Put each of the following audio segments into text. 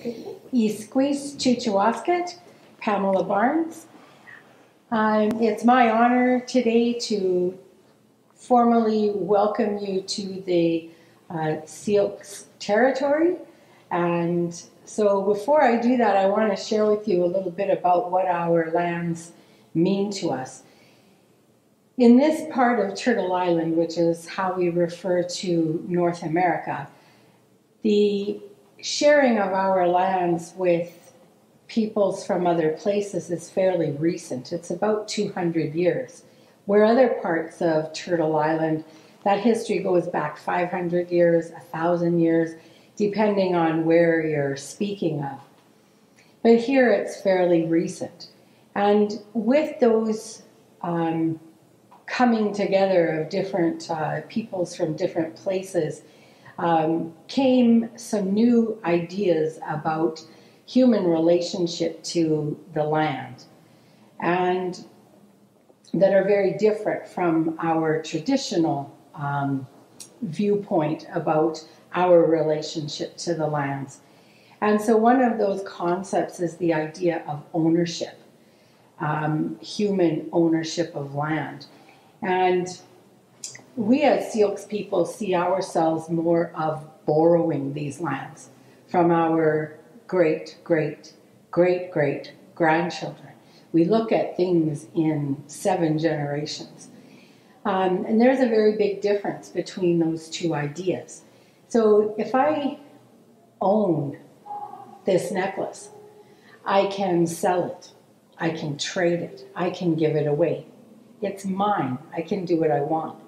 Isquis Chichawasket, Pamela Barnes. Um, it's my honor today to formally welcome you to the uh, territory. And so before I do that, I want to share with you a little bit about what our lands mean to us. In this part of Turtle Island, which is how we refer to North America, the sharing of our lands with peoples from other places is fairly recent. It's about 200 years. Where other parts of Turtle Island, that history goes back 500 years, 1,000 years, depending on where you're speaking of. But here it's fairly recent. And with those um, coming together of different uh, peoples from different places, um, came some new ideas about human relationship to the land and that are very different from our traditional um, viewpoint about our relationship to the lands. And so, one of those concepts is the idea of ownership, um, human ownership of land. And we as Sioux people see ourselves more of borrowing these lands from our great, great, great, great grandchildren. We look at things in seven generations. Um, and there's a very big difference between those two ideas. So if I own this necklace, I can sell it, I can trade it, I can give it away. It's mine, I can do what I want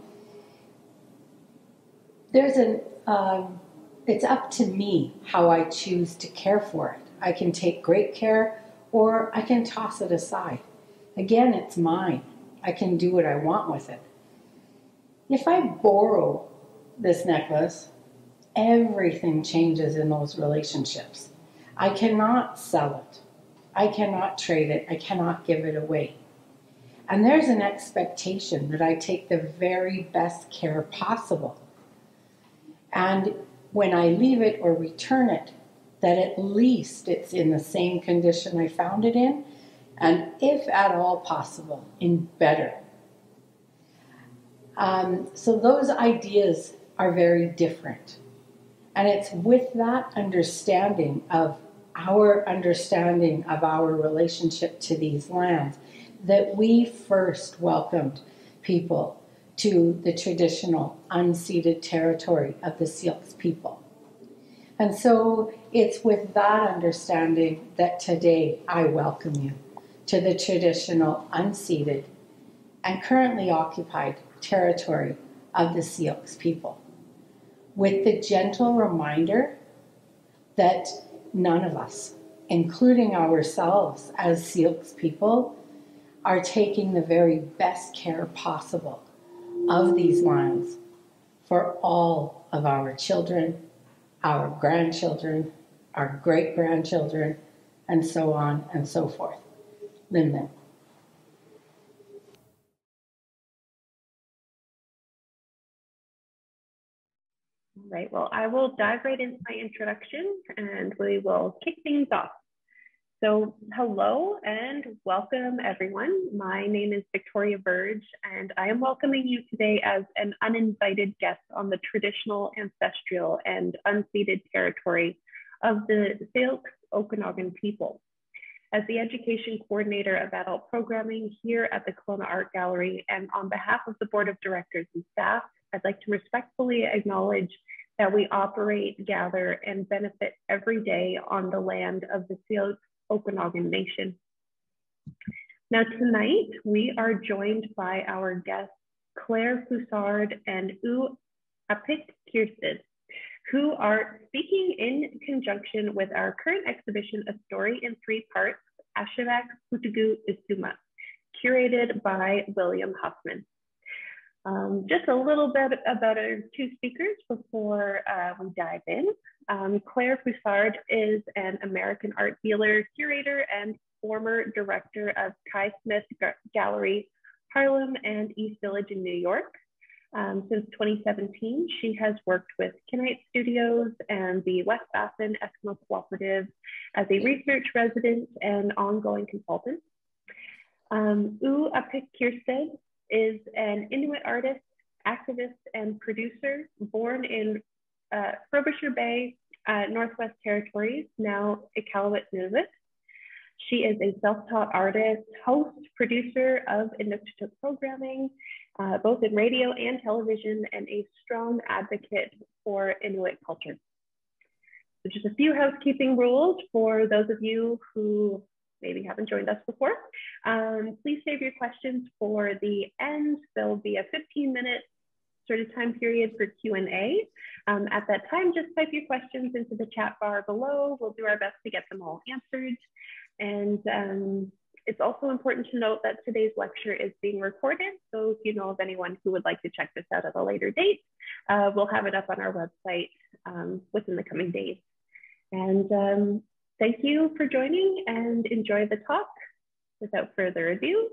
there's an um, it's up to me how I choose to care for it. I can take great care or I can toss it aside. Again, it's mine. I can do what I want with it. If I borrow this necklace, everything changes in those relationships. I cannot sell it. I cannot trade it. I cannot give it away. And there's an expectation that I take the very best care possible and when I leave it or return it, that at least it's in the same condition I found it in, and if at all possible, in better. Um, so those ideas are very different. And it's with that understanding of our understanding of our relationship to these lands that we first welcomed people to the traditional unceded territory of the Syilx people. And so it's with that understanding that today I welcome you to the traditional unceded and currently occupied territory of the Syilx people. With the gentle reminder that none of us, including ourselves as Syilx people, are taking the very best care possible of these lines for all of our children, our grandchildren, our great grandchildren, and so on and so forth. Lyndon. Right, well, I will dive right into my introduction and we will kick things off. So hello and welcome everyone. My name is Victoria Burge and I am welcoming you today as an uninvited guest on the traditional, ancestral and unceded territory of the Syilx Okanagan people. As the education coordinator of adult programming here at the Kelowna Art Gallery and on behalf of the board of directors and staff, I'd like to respectfully acknowledge that we operate, gather, and benefit every day on the land of the Okanagan Nation. Now tonight, we are joined by our guests, Claire Foussard and U Apik Kirsted, who are speaking in conjunction with our current exhibition, A Story in Three Parts, Ashevak Pootoogook Isuma, curated by William Huffman. Um, just a little bit about our two speakers before uh, we dive in. Um, Claire Foussard is an American art dealer, curator, and former director of Ki Smith Gallery, Harlem and East Village in New York. Um, since 2017, she has worked with Kinngait Studios and the West Baffin Eskimo Cooperative as a research resident and ongoing consultant. Um, U Apik Kiersted is an Inuit artist, activist, and producer born in uh, Frobisher Bay, uh, Northwest Territories, now Iqaluit Nunavut. She is a self-taught artist, host, producer of Inuktitut programming, uh, both in radio and television, and a strong advocate for Inuit culture. So just a few housekeeping rules for those of you who maybe haven't joined us before. Um, please save your questions for the end. There'll be a 15 minute sort of time period for Q&A. Um, at that time, just type your questions into the chat bar below. We'll do our best to get them all answered. And um, it's also important to note that today's lecture is being recorded. So if you know of anyone who would like to check this out at a later date, uh, we'll have it up on our website um, within the coming days. And um, thank you for joining and enjoy the talk. Without further ado,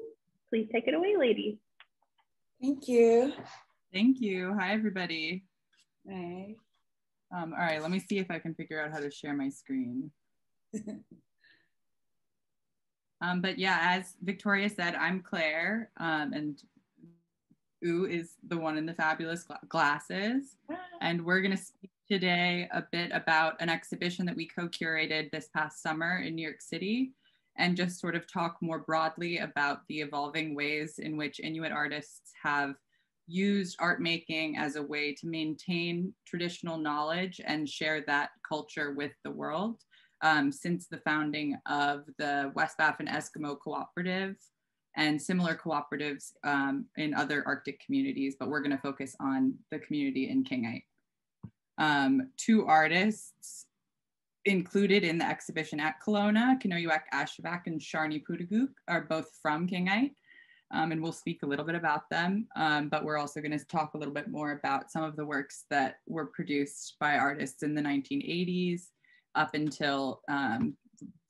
please take it away, ladies. Thank you. Thank you. Hi, everybody. Hi. Um, all right, let me see if I can figure out how to share my screen. Um, but yeah, as Victoria said, I'm Claire, um, and Oo is the one in the fabulous gla glasses. And we're going to speak today a bit about an exhibition that we co curated this past summer in New York City, and just sort of talk more broadly about the evolving ways in which Inuit artists have used art making as a way to maintain traditional knowledge and share that culture with the world um, since the founding of the West Baffin Eskimo Cooperative and similar cooperatives um, in other Arctic communities, but we're going to focus on the community in Kinngait. Um, two artists included in the exhibition at Kelowna, Kenojuak Ashevak and Sharni Pootoogook, are both from Kinngait. Um, and we'll speak a little bit about them, um, but we're also going to talk a little bit more about some of the works that were produced by artists in the 1980s up until um,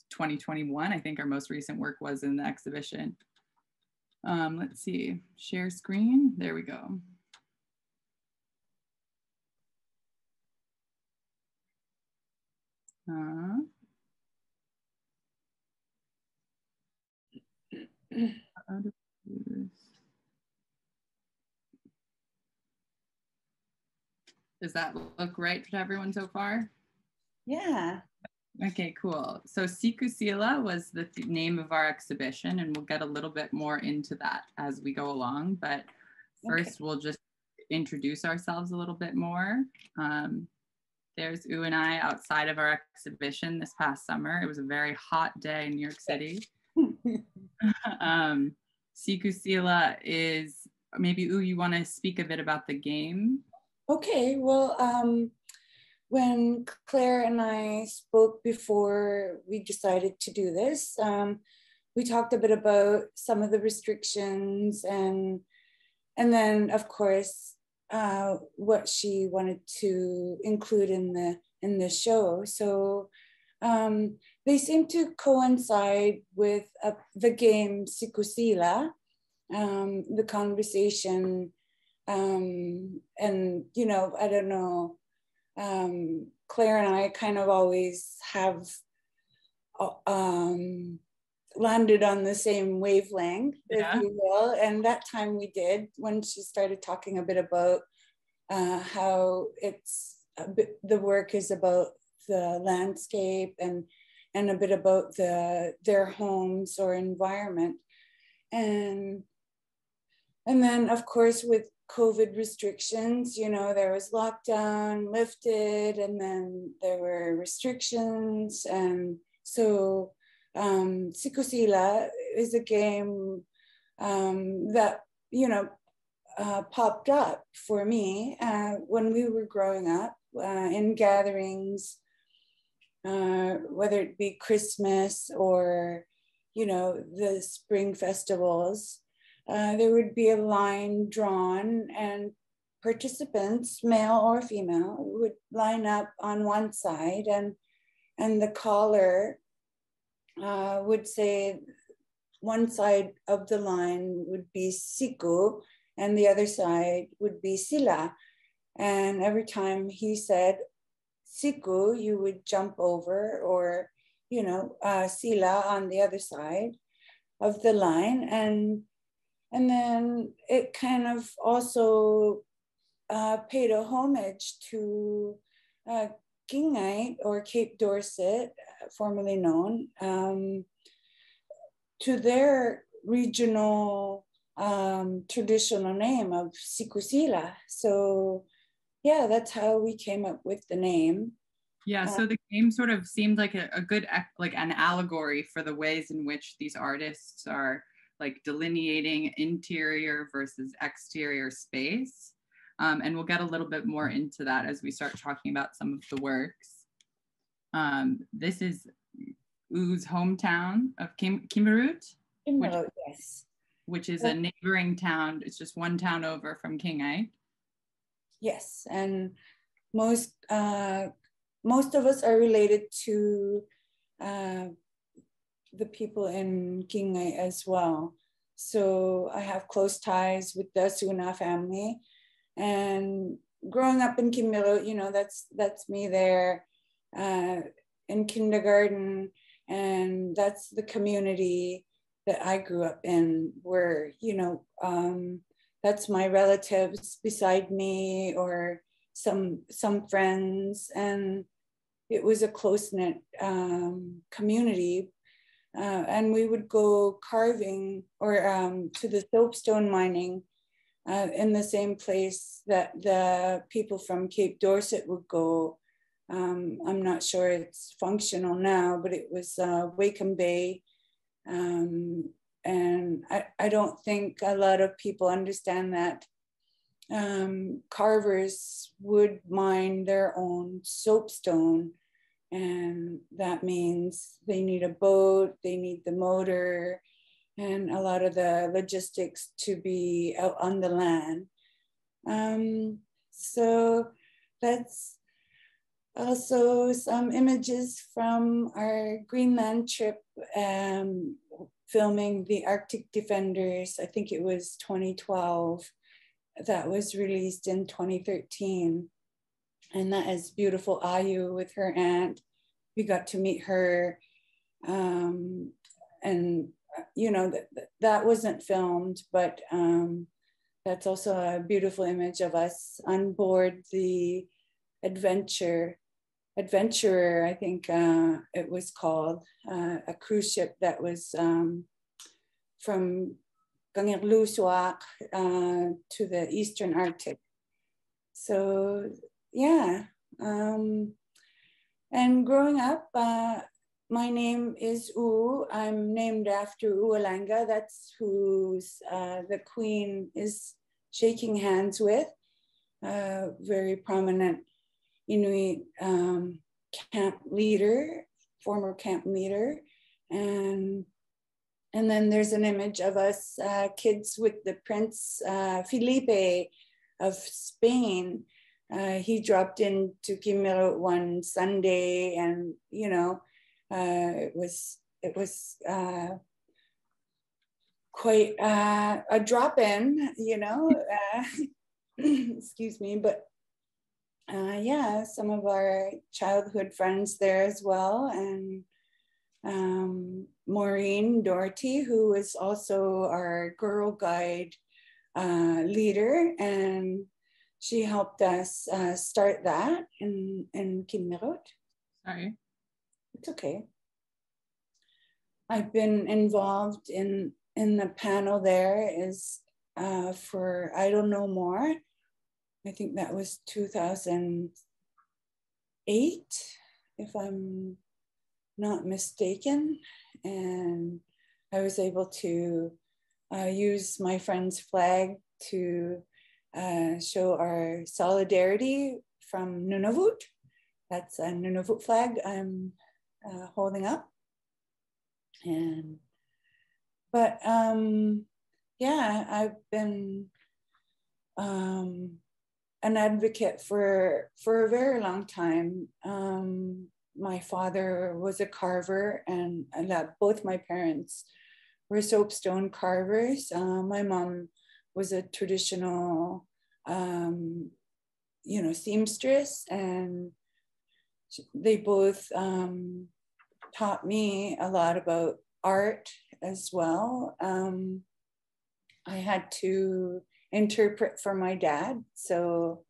2021. I think our most recent work was in the exhibition. Um, let's see, share screen. There we go. Uh, Does that look right to everyone so far? Yeah. Okay, cool. So Sikusila was the th name of our exhibition, and we'll get a little bit more into that as we go along. But first, okay. we'll just introduce ourselves a little bit more. Um, there's Oo and I outside of our exhibition this past summer. It was a very hot day in New York City. um, Sikusila is maybe Oo, you want to speak a bit about the game? Okay, well, um, when Claire and I spoke before we decided to do this, um, we talked a bit about some of the restrictions and and then of course uh, what she wanted to include in the in the show. So um, they seem to coincide with uh, the game Sikusila, um, the conversation, um, and you know I don't know um, Claire and I kind of always have uh, um, landed on the same wavelength, yeah. if you will. And that time we did when she started talking a bit about uh, how it's the work is about the landscape and and a bit about the their homes or environment and and then of course with COVID restrictions. You know, there was lockdown lifted, and then there were restrictions. And so, um, Sikusila is a game um, that, you know, uh, popped up for me uh, when we were growing up uh, in gatherings, uh, whether it be Christmas or, you know, the spring festivals. Uh, there would be a line drawn and participants, male or female, would line up on one side and and the caller uh, would say one side of the line would be siku and the other side would be Sila. And every time he said Siku, you would jump over, or you know, uh, Sila on the other side of the line, and and then it kind of also uh, paid a homage to uh, Kinngait or Cape Dorset, formerly known, um, to their regional um, traditional name of Sikusila. So, yeah, that's how we came up with the name. Yeah, so the game sort of seemed like a, a good, like an allegory for the ways in which these artists are like delineating interior versus exterior space. Um, and we'll get a little bit more into that as we start talking about some of the works. Um, this is Oo's hometown of Kim Kimmirut, which, yes. Which is a neighboring town. It's just one town over from Kinngait. Yes, and most uh, most of us are related to uh, the people in Kinngait as well. So I have close ties with the Suna family, and growing up in Kimmirut, you know, that's that's me there uh, in kindergarten, and that's the community that I grew up in, where you know, um, that's my relatives beside me, or some some friends, and it was a close knit um, community. Uh, and we would go carving or um, to the soapstone mining uh, in the same place that the people from Cape Dorset would go. Um, I'm not sure it's functional now, but it was uh, Wakeham Bay. Um, and I, I don't think a lot of people understand that um, carvers would mine their own soapstone and that means they need a boat, they need the motor, and a lot of the logistics to be out on the land. Um, so that's also some images from our Greenland trip, um, filming the Arctic Defenders. I think it was 2012. That was released in 2013 and that is beautiful Ayu with her aunt. We got to meet her, um, and you know that that wasn't filmed, but um, that's also a beautiful image of us on board the adventure adventurer i think uh, it was called uh, a cruise ship that was um, from Kangerlussuaq uh, to the eastern arctic so yeah. Um, and growing up, uh, my name is Oo. I'm named after Ualanga. That's who uh, the queen is shaking hands with. Uh, very prominent Inuit um, camp leader, former camp leader. And, and then there's an image of us uh, kids with the Prince uh, Felipe of Spain uh, he dropped into Kimmirut one Sunday, and you know, uh, it was it was uh, quite uh, a drop in, you know. Excuse me, but uh, yeah, some of our childhood friends there as well, and um, Maureen Doherty, who is also our girl guide leader, and she helped us uh, start that in, in Kimmirut. Sorry. It's okay. I've been involved in, in the panel there is uh, for I don't know more. I think that was 2008, if I'm not mistaken. And I was able to uh, use my friend's flag to uh, show our solidarity from Nunavut. That's a Nunavut flag I'm uh, holding up. And, but um, yeah, I've been um, an advocate for, for a very long time. Um, my father was a carver and both my parents were soapstone carvers. Uh, my mom was a traditional, um, you know, seamstress, and they both um, taught me a lot about art as well. Um, I had to interpret for my dad, so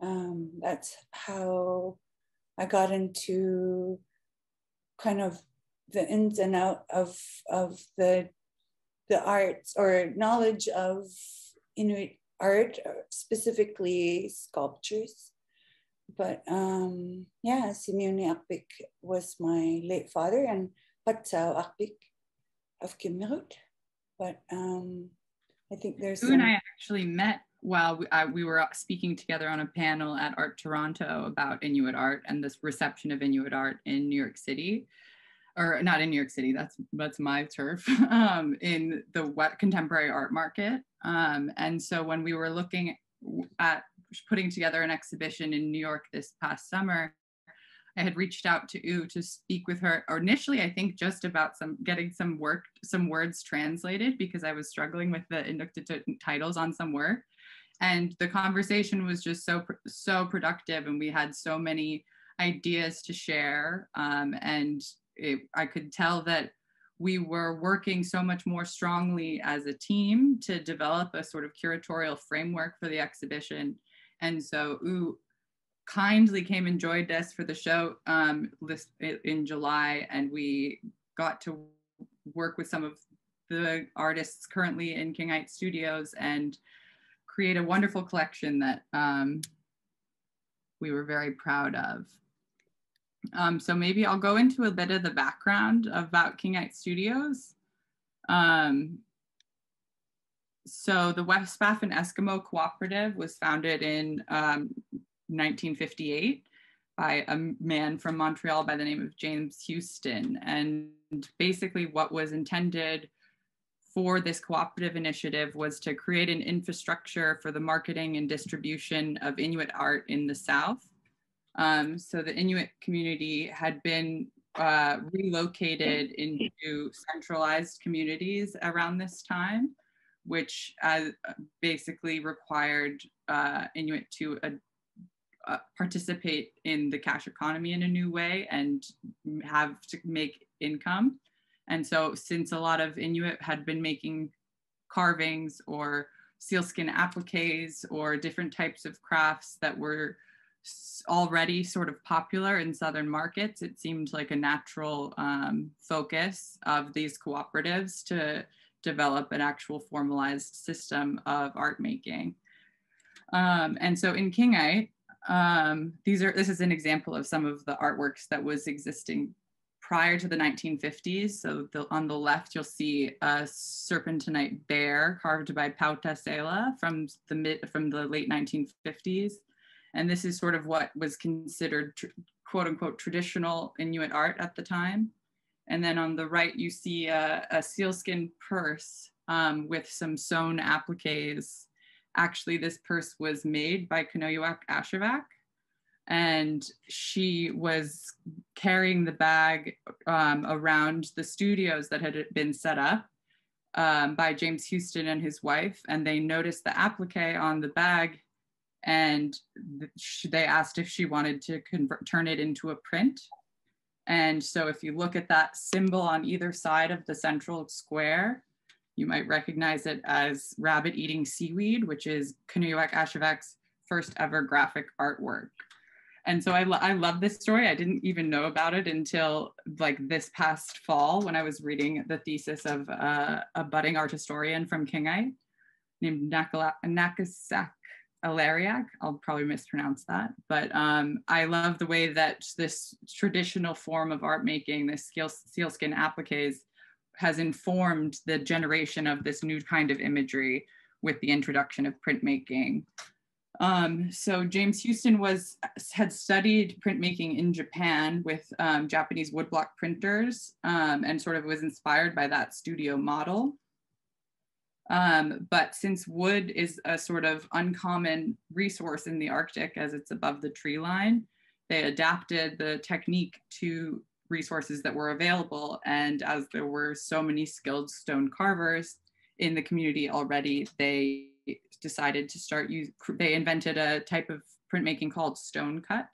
um, that's how I got into kind of the ins and out of of the the arts or knowledge of Inuit art, specifically sculptures. But um, yeah, Simeone Aqpik was my late father and Patsao Aqpik of Kimmirut. But um, I think there's. Oo and I actually met while we, I, we were speaking together on a panel at Art Toronto about Inuit art and this reception of Inuit art in New York City, or not in New York City. That's that's my turf. Um, in the wet contemporary art market, um, and so when we were looking at putting together an exhibition in New York this past summer, I had reached out to Oo to speak with her, or initially, I think just about some getting some work, some words translated because I was struggling with the Inuktitut titles on some work. And the conversation was just so, so productive, and we had so many ideas to share. Um, and it, I could tell that we were working so much more strongly as a team to develop a sort of curatorial framework for the exhibition. And so, Oo, kindly came and joined us for the show um, in July, and we got to work with some of the artists currently in Kinngait Studios and create a wonderful collection that um, we were very proud of. Um, so maybe I'll go into a bit of the background about Kinngait Studios. Um, so the West Baffin Eskimo Cooperative was founded in um, 1958 by a man from Montreal by the name of James Houston. And basically what was intended for this cooperative initiative was to create an infrastructure for the marketing and distribution of Inuit art in the South. Um, so the Inuit community had been uh, relocated into centralized communities around this time, which uh, basically required uh, Inuit to uh, participate in the cash economy in a new way and have to make income. And so, since a lot of Inuit had been making carvings or sealskin appliques or different types of crafts that were already sort of popular in southern markets, it seemed like a natural um, focus of these cooperatives to develop an actual formalized system of art making. Um, and so in Kinngait, um, these are this is an example of some of the artworks that was existing prior to the 1950s. So the, on the left, you'll see a serpentinite bear carved by Pauta Saila from the mid from the late 1950s. And this is sort of what was considered quote unquote traditional Inuit art at the time. And then on the right, you see a, a sealskin purse um, with some sewn appliques actually this purse was made by Kenojuak Ashevak. And she was carrying the bag um, around the studios that had been set up um, by James Houston and his wife. And they noticed the applique on the bag and they asked if she wanted to convert, turn it into a print. And so if you look at that symbol on either side of the central square, you might recognize it as Rabbit Eating Seaweed, which is Kenojuak Ashevak's first ever graphic artwork. And so I, lo I love this story. I didn't even know about it until like this past fall when I was reading the thesis of uh, a budding art historian from Kinngait named Nakasak Alariak. I'll probably mispronounce that, but um, I love the way that this traditional form of art making, this seal, sealskin appliques, has informed the generation of this new kind of imagery with the introduction of printmaking. Um, so James Houston was had studied printmaking in Japan with um, Japanese woodblock printers um, and sort of was inspired by that studio model. Um, but since wood is a sort of uncommon resource in the Arctic as it's above the tree line, they adapted the technique to resources that were available. And as there were so many skilled stone carvers in the community already, they decided to start use they invented a type of printmaking called stone cut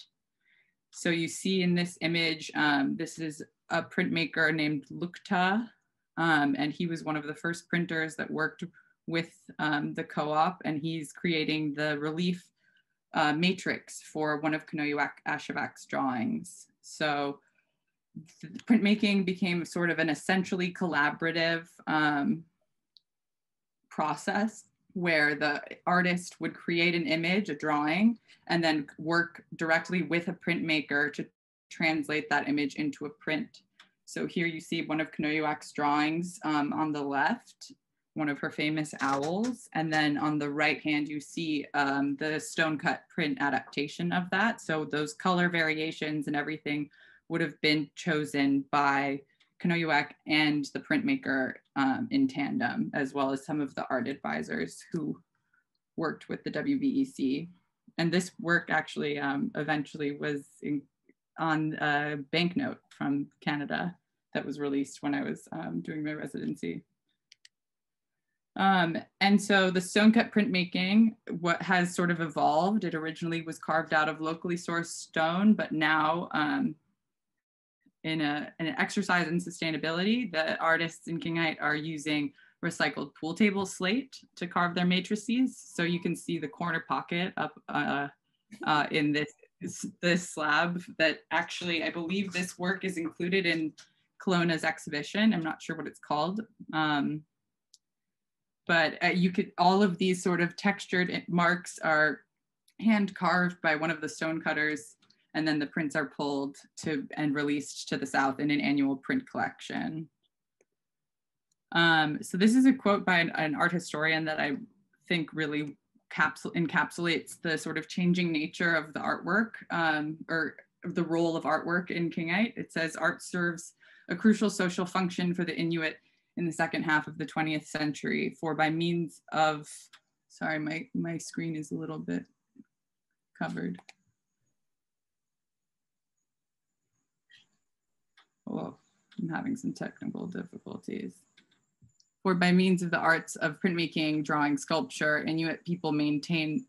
so you see in this image um, this is a printmaker named lukta um, and he was one of the first printers that worked with um, the co-op and he's creating the relief uh, matrix for one of Kenojuak Ashevak's drawings. So printmaking became sort of an essentially collaborative um, process where the artist would create an image, a drawing, and then work directly with a printmaker to translate that image into a print. So here you see one of Kenojuak's drawings um, on the left, one of her famous owls. And then on the right hand, you see um, the stone cut print adaptation of that. So those color variations and everything would have been chosen by Kenojuak and the printmaker um, in tandem, as well as some of the art advisors who worked with the WBEC. And this work actually um, eventually was in, on a banknote from Canada that was released when I was um, doing my residency. Um, and so the stone cut printmaking, what has sort of evolved, it originally was carved out of locally sourced stone, but now um, in, a, an exercise in sustainability, the artists in Kinngait are using recycled pool table slate to carve their matrices. So you can see the corner pocket up uh, uh, in this this slab that actually, I believe this work is included in Kelowna's exhibition. I'm not sure what it's called. Um, but uh, you could, all of these sort of textured marks are hand carved by one of the stone cutters and then the prints are pulled to and released to the South in an annual print collection. Um, so this is a quote by an, an art historian that I think really capsule, encapsulates the sort of changing nature of the artwork um, or the role of artwork in Kinngait. It says art serves a crucial social function for the Inuit in the second half of the 20th century for by means of, sorry, my, my screen is a little bit covered. Oh, I'm having some technical difficulties. For by means of the arts of printmaking, drawing, sculpture, Inuit people maintain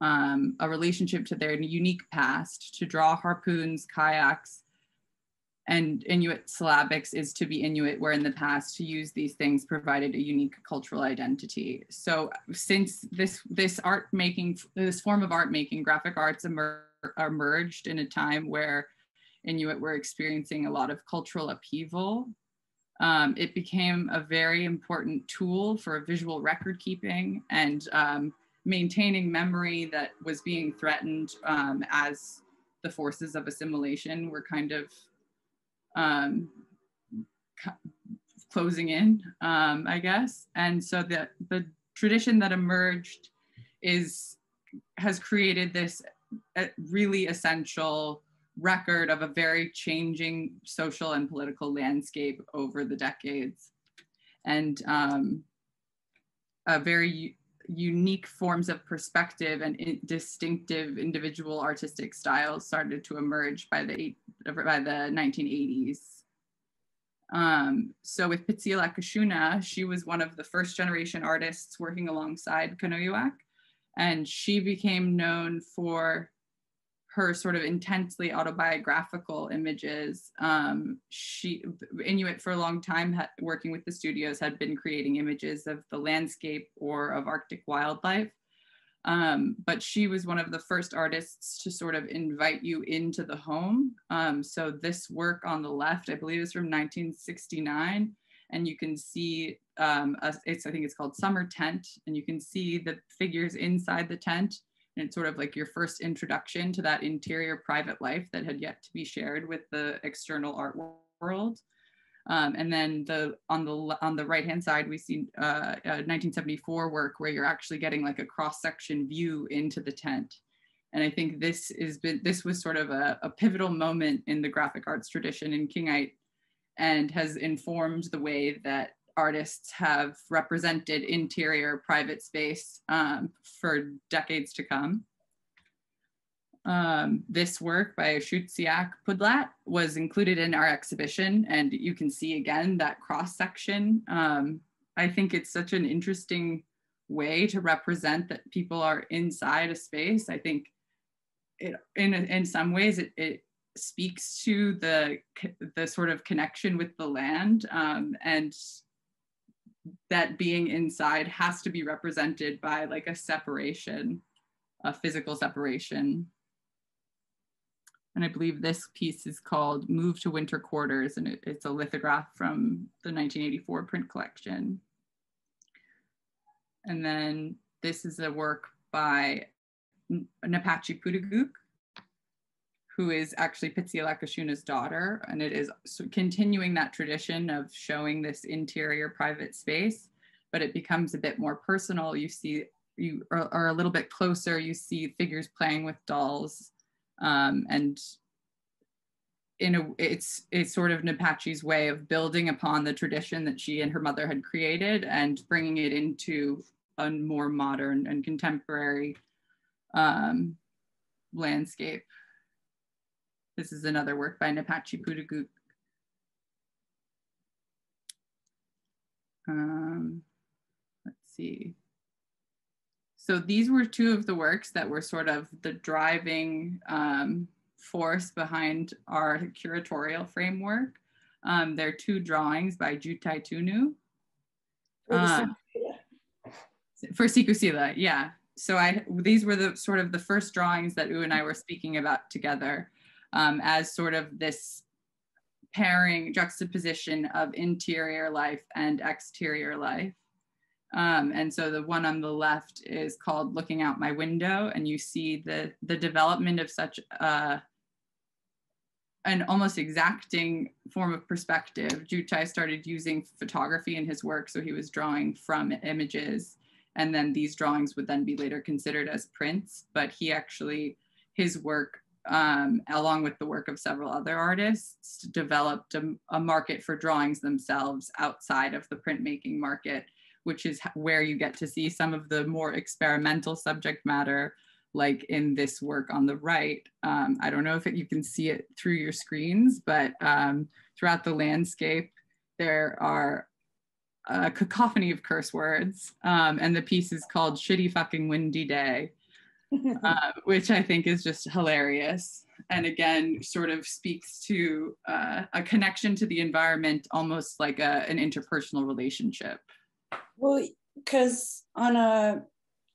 um, a relationship to their unique past to draw harpoons, kayaks, and Inuit syllabics is to be Inuit, where in the past to use these things provided a unique cultural identity. So since this this art making, this form of art making, graphic arts emer emerged in a time where Inuit were experiencing a lot of cultural upheaval. Um, it became a very important tool for visual record keeping and um, maintaining memory that was being threatened um, as the forces of assimilation were kind of um, closing in, um, I guess. And so the, the tradition that emerged is has created this uh, really essential record of a very changing social and political landscape over the decades and um, a very unique forms of perspective and distinctive individual artistic styles started to emerge by the eight, by the 1980s. Um, so with Pitseolak Ashoona, she was one of the first generation artists working alongside Kenojuak, and she became known for her sort of intensely autobiographical images. Um, she Inuit for a long time, working with the studios, had been creating images of the landscape or of Arctic wildlife. Um, but she was one of the first artists to sort of invite you into the home. Um, so this work on the left, I believe, is from 1969, and you can see um, a, it's I think it's called Summer Tent, and you can see the figures inside the tent and it's sort of like your first introduction to that interior private life that had yet to be shared with the external art world. Um, and then the on the on the right hand side, we see uh, 1974 work where you're actually getting like a cross section view into the tent. And I think this is been this was sort of a, a pivotal moment in the graphic arts tradition in Kinngait, and has informed the way that artists have represented interior private space um, for decades to come. Um, this work by Shutsiak Pudlat was included in our exhibition and you can see again that cross section. Um, I think it's such an interesting way to represent that people are inside a space. I think it, in, in some ways it, it speaks to the, the sort of connection with the land um, and that being inside has to be represented by like a separation, a physical separation. And I believe this piece is called Move to Winter Quarters, and it, it's a lithograph from the 1984 print collection. And then this is a work by Napachie Pootoogook, who is actually Pitseolak Ashoona's daughter. And it is continuing that tradition of showing this interior private space, but it becomes a bit more personal. You see, you are, are a little bit closer, you see figures playing with dolls. Um, and in a it's it's sort of Napachie's way of building upon the tradition that she and her mother had created and bringing it into a more modern and contemporary um, landscape. This is another work by Napachie Pootoogook. Um, let's see. So these were two of the works that were sort of the driving um, force behind our curatorial framework. Um, they're two drawings by Jutai Toonoo. Uh, for Sikusila, yeah. So I these were the sort of the first drawings that Oo and I were speaking about together um, as sort of this pairing juxtaposition of interior life and exterior life. Um, and so the one on the left is called Looking Out My Window, and you see the, the development of such a, an almost exacting form of perspective. Jutai started using photography in his work, so he was drawing from images, and then these drawings would then be later considered as prints. But he actually, his work um, along with the work of several other artists, developed a, a, market for drawings themselves outside of the printmaking market, which is where you get to see some of the more experimental subject matter, like in this work on the right. Um, I don't know if it, you can see it through your screens, but um, throughout the landscape, there are a cacophony of curse words, um, and the piece is called Shitty Fucking Windy Day. uh, which I think is just hilarious. And again, sort of speaks to uh, a connection to the environment, almost like a, an interpersonal relationship. Well, because on a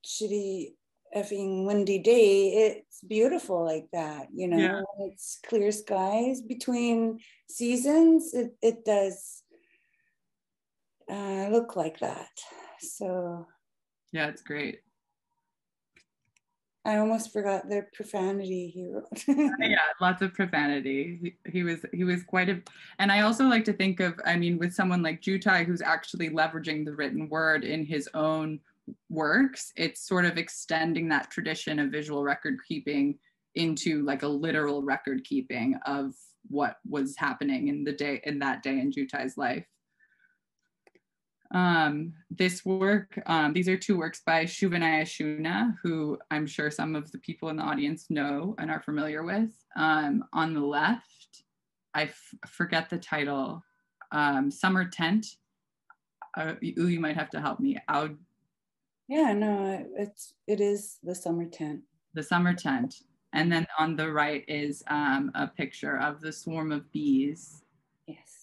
shitty effing windy day, it's beautiful like that. You know, yeah. it's clear skies between seasons. It it does uh, look like that. So yeah, it's great. I almost forgot the profanity he wrote. Oh, yeah, lots of profanity. He, he, was he was quite a, and I also like to think of, I mean, with someone like Jutai who's actually leveraging the written word in his own works, it's sort of extending that tradition of visual record keeping into like a literal record keeping of what was happening in the day in that day in Jutai's life. Um, this work, um, these are two works by Shuvinai Ashoona, who I'm sure some of the people in the audience know and are familiar with. Um, on the left, I forget the title, um, Summer Tent. Uh, you, you might have to help me out. Yeah, no, it's it is the summer tent. The summer tent, and then on the right is um, a picture of the swarm of bees. Yes.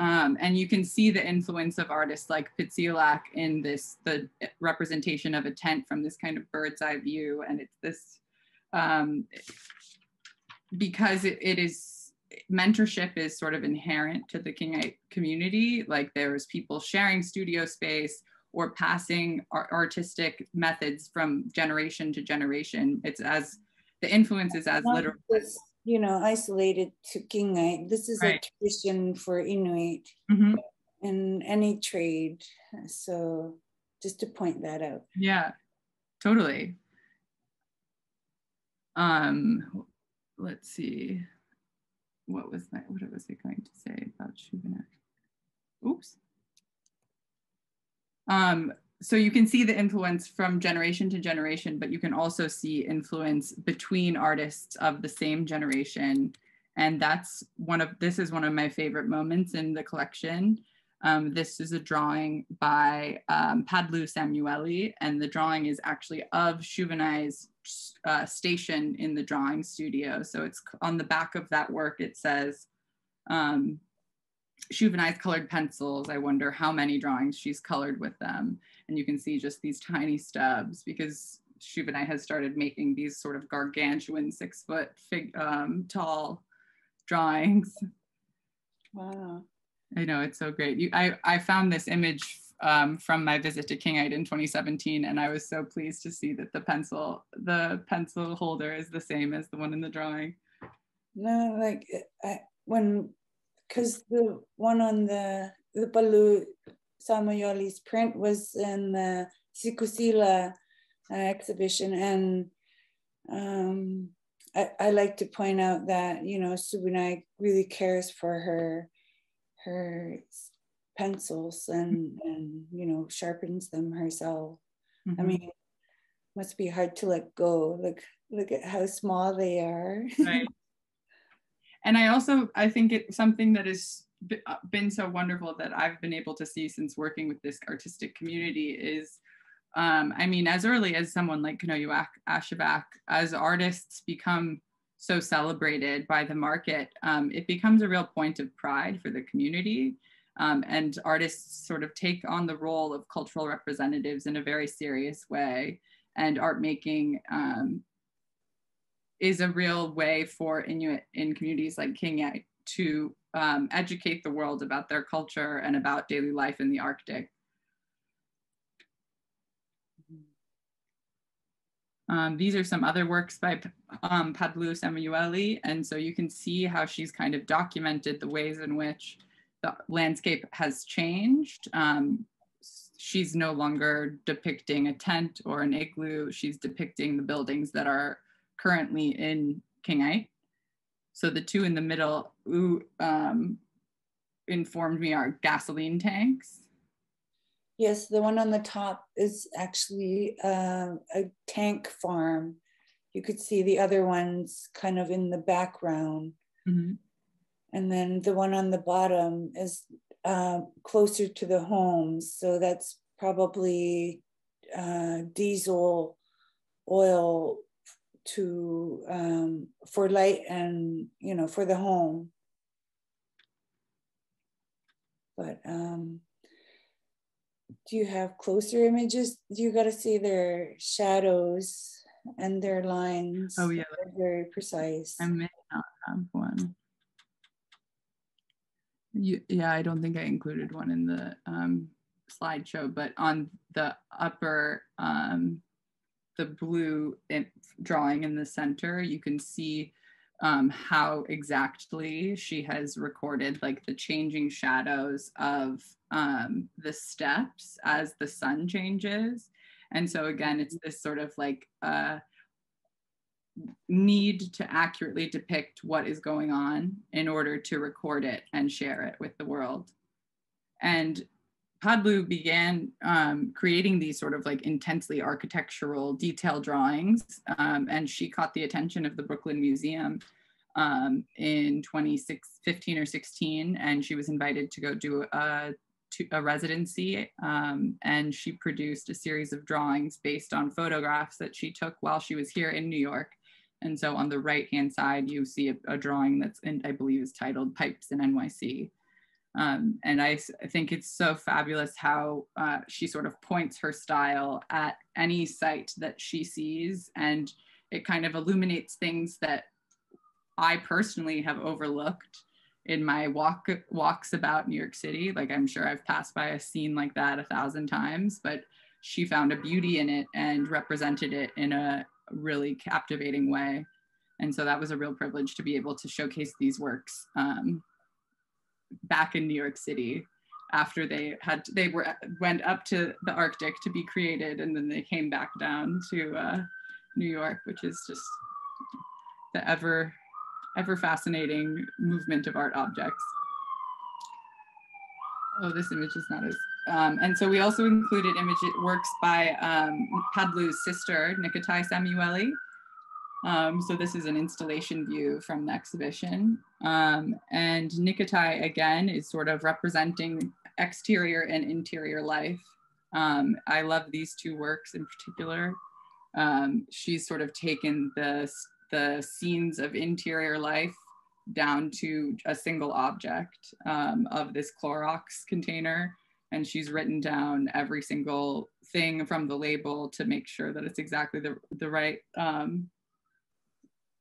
Um, and you can see the influence of artists like Pitseolak in this, the representation of a tent from this kind of bird's eye view. And it's this, um, because it, it is, mentorship is sort of inherent to the Kinngait community. Like there's people sharing studio space or passing artistic methods from generation to generation. It's as, the influence is as literal you know, isolated to Kinngait. This is right. a tradition for Inuit mm-hmm. in any trade. So just to point that out. Yeah, totally. Um, let's see. What was that? What was I going to say about Shubhanak? Oops. Um, so you can see the influence from generation to generation, but you can also see influence between artists of the same generation. And that's one of, this is one of my favorite moments in the collection. Um, this is a drawing by um, Padlu Samueli, and the drawing is actually of Chauvenet's uh, station in the drawing studio. So it's on the back of that work, it says, um, colored pencils. I wonder how many drawings she's colored with them. And you can see just these tiny stubs because Shuvinai has started making these sort of gargantuan six foot fig, um, tall drawings. Wow. I know it's so great. You, I, I found this image um, from my visit to King Kinngait in 2017, and I was so pleased to see that the pencil, the pencil holder is the same as the one in the drawing. No, like I, when, because the one on the the Padloo Samayualie's print was in the Sikusila uh, exhibition, and um, I, I like to point out that you know Shuvinai really cares for her her pencils and and you know sharpens them herself. Mm-hmm. I mean, must be hard to let go. Look look at how small they are. right. And I also I think it's something that uh, been so wonderful that I've been able to see since working with this artistic community is um, I mean, as early as someone like Kenojuak Ashevak, as artists become so celebrated by the market, um, it becomes a real point of pride for the community. Um, and artists sort of take on the role of cultural representatives in a very serious way. And art making um, is a real way for Inuit in communities like Kinngait to um, educate the world about their culture and about daily life in the Arctic. Um, these are some other works by um, Padloo Samayualie. And so you can see how she's kind of documented the ways in which the landscape has changed. Um, she's no longer depicting a tent or an igloo. She's depicting the buildings that are currently in Kinngait. So the two in the middle Oo, um, informed me are gasoline tanks. Yes, the one on the top is actually uh, a tank farm. You could see the other ones kind of in the background. Mm-hmm. And then the one on the bottom is uh, closer to the homes. So that's probably uh, diesel oil to um, for light and you know for the home but um, do you have closer images? Do you got to see their shadows and their lines. Oh yeah, They're very precise. I may not have one. You, yeah, I don't think I included one in the um, slideshow, but on the upper, um, the blue drawing in the center, you can see um, how exactly she has recorded like the changing shadows of um, the steps as the sun changes. And so again, it's this sort of like uh, need to accurately depict what is going on in order to record it and share it with the world. And Padloo began um, creating these sort of like intensely architectural detail drawings, um, and she caught the attention of the Brooklyn Museum um, in 2015 or 16, and she was invited to go do a, a residency, um, and she produced a series of drawings based on photographs that she took while she was here in New York. And so on the right hand side, you see a, a drawing that's, in, I believe, is titled Pipes in NYC. Um, and I, I, think it's so fabulous how uh, she sort of points her style at any site that she sees and it kind of illuminates things that I personally have overlooked in my walk walks about New York City. Like I'm sure I've passed by a scene like that a thousand times, but she found a beauty in it and represented it in a really captivating way. And so that was a real privilege to be able to showcase these works um, back in New York City after they had they were went up to the Arctic to be created, and then they came back down to uh, New York, which is just the ever ever fascinating movement of art objects. Oh, this image is not as, um, and so we also included image works by um, Padloo's sister, Nicotye Samayualie. Um, so this is an installation view from the exhibition. Um, and Nicotye, again, is sort of representing exterior and interior life. Um, I love these two works in particular. Um, she's sort of taken the, the scenes of interior life down to a single object um, of this Clorox container. And she's written down every single thing from the label to make sure that it's exactly the, the right um,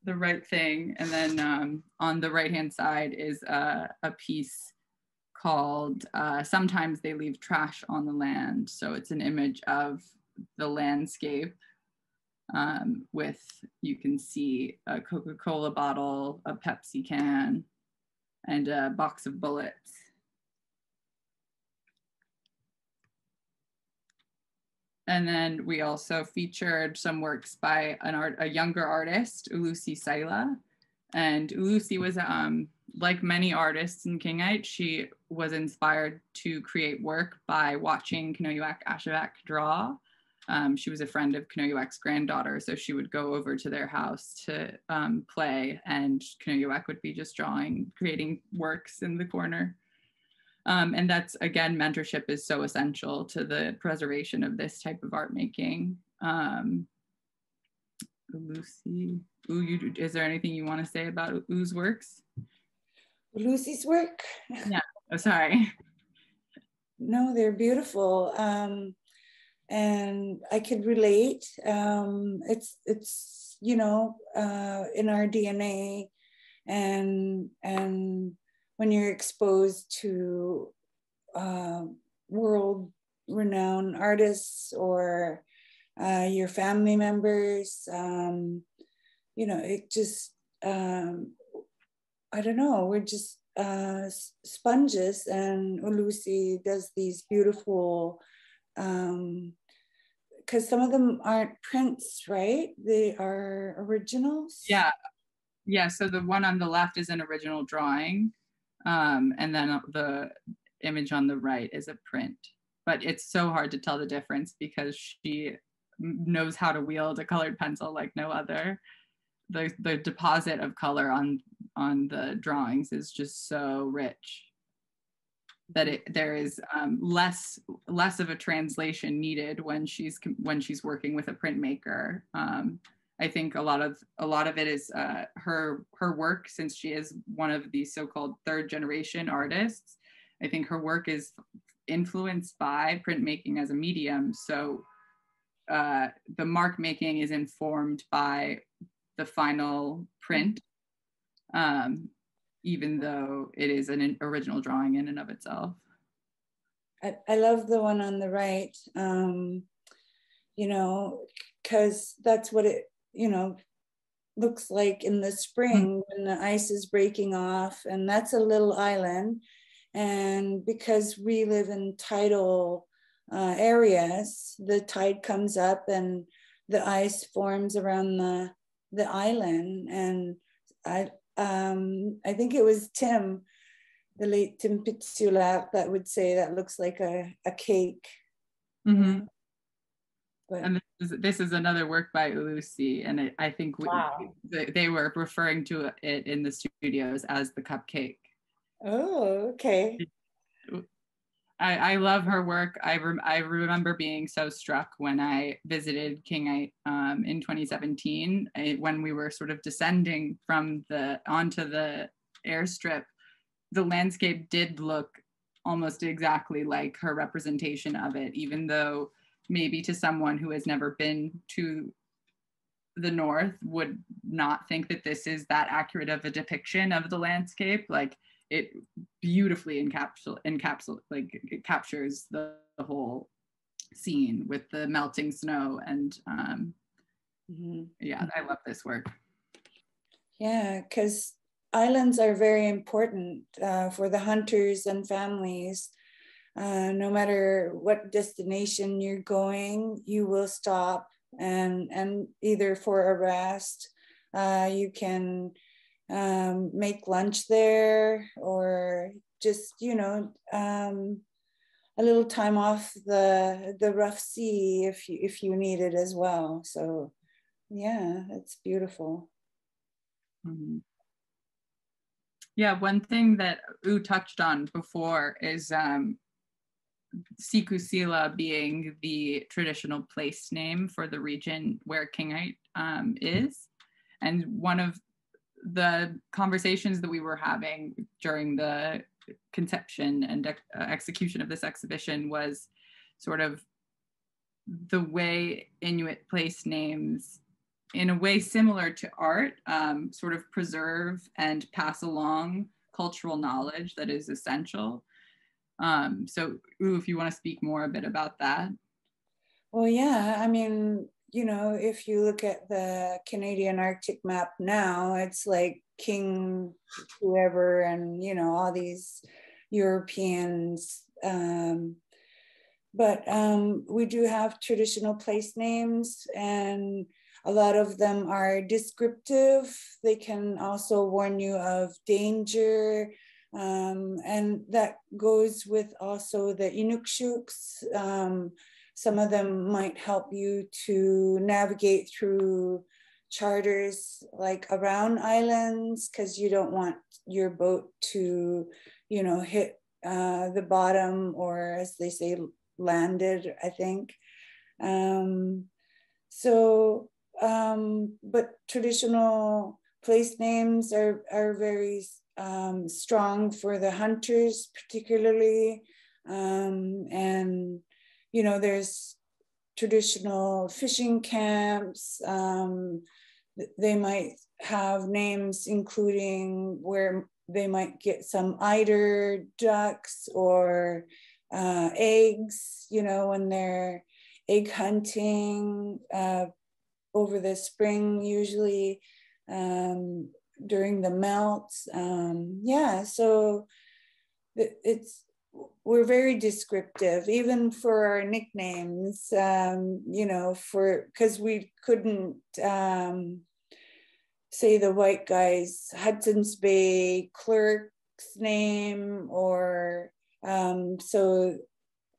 the right thing. And then um, on the right hand side is a, a piece called uh, Sometimes They Leave Trash on the Land. So it's an image of the landscape um, with, you can see a Coca Cola bottle, a Pepsi can, and a box of bullets. And then we also featured some works by an art, a younger artist, Lucy Saila. And Lucy was, um, like many artists in Kinngait, she was inspired to create work by watching Kenojuak Ashevak draw. Um, she was a friend of Kenojuak's granddaughter, so she would go over to their house to um, play, and Kinoyuak would be just drawing, creating works in the corner. Um, and that's again, mentorship is so essential to the preservation of this type of art making. Um, Lucy, Oo, you, is there anything you want to say about Oo's works? Lucy's work? Yeah, oh, sorry. No, they're beautiful. Um, and I could relate. Um, it's, it's, you know, uh, in our DNA and, and when you're exposed to uh, world renowned artists or uh, your family members, um, you know, it just, um, I don't know, we're just uh, sponges, and Ooloosie does these beautiful, because um, some of them aren't prints, right? They are originals. Yeah. Yeah. So the one on the left is an original drawing. Um, and then the image on the right is a print. But it's so hard to tell the difference because she knows how to wield a colored pencil like no other. The, the deposit of color on on the drawings is just so rich that it there is um, less less of a translation needed when she's when she's working with a printmaker. Um, I think a lot of a lot of it is uh, her her work since she is one of the so-called third generation artists. I think her work is influenced by printmaking as a medium. So uh, the mark making is informed by the final print, um, even though it is an original drawing in and of itself. I, I love the one on the right. Um, you know, because that's what it you know, looks like in the spring when the ice is breaking off. And that's a little island. And because we live in tidal uh, areas, the tide comes up and the ice forms around the, the island. And I, um, I think it was Tim, the late Tim Pitsiulak, that would say that looks like a, a cake. Mm-hmm. But, and this is, this is another work by Ooloosie, and it, I think we, wow. they, were referring to it in the studios as the cupcake. Oh, okay. I, I love her work. I, rem- I remember being so struck when I visited Kinngait um, in 2017 I, when we were sort of descending from the onto the airstrip. The landscape did look almost exactly like her representation of it, even though maybe to someone who has never been to the north would not think that this is that accurate of a depiction of the landscape. Like it beautifully encapsul encapsul like it captures the, the whole scene with the melting snow and um mm-hmm. yeah i love this work. Yeah because islands are very important uh, for the hunters and families uh, no matter what destination you're going, you will stop and, and either for a rest, uh, you can um, make lunch there or just, you know, um, a little time off the, the rough sea if you, if you need it as well. So yeah, it's beautiful. Mm-hmm. Yeah, one thing that Oo touched on before is um, Sikusila being the traditional place name for the region where Kinngait um, is. And one of the conversations that we were having during the conception and uh, execution of this exhibition was sort of the way Inuit place names, in a way similar to art, um, sort of preserve and pass along cultural knowledge that is essential. Um, so, Oo, if you want to speak more a bit about that. Well, yeah, I mean, you know, if you look at the Canadian Arctic map now, it's like King whoever and, you know, all these Europeans. Um, but um, we do have traditional place names and a lot of them are descriptive. They can also warn you of danger. Um, and that goes with also the Inukshuks. Um, some of them might help you to navigate through charters like around islands because you don't want your boat to, you know, hit uh, the bottom or as they say, landed, I think. Um, so, um, but traditional place names are, are very um, strong for the hunters, particularly. Um, and you know, there's traditional fishing camps. Um, they might have names including where they might get some eider ducks or uh, eggs, you know, when they're egg hunting uh, over the spring, usually um, during the melts. Um, yeah, so it's we're very descriptive, even for our nicknames, um, you know, for because we couldn't um, say the white guy's Hudson's Bay clerk's name, or um, so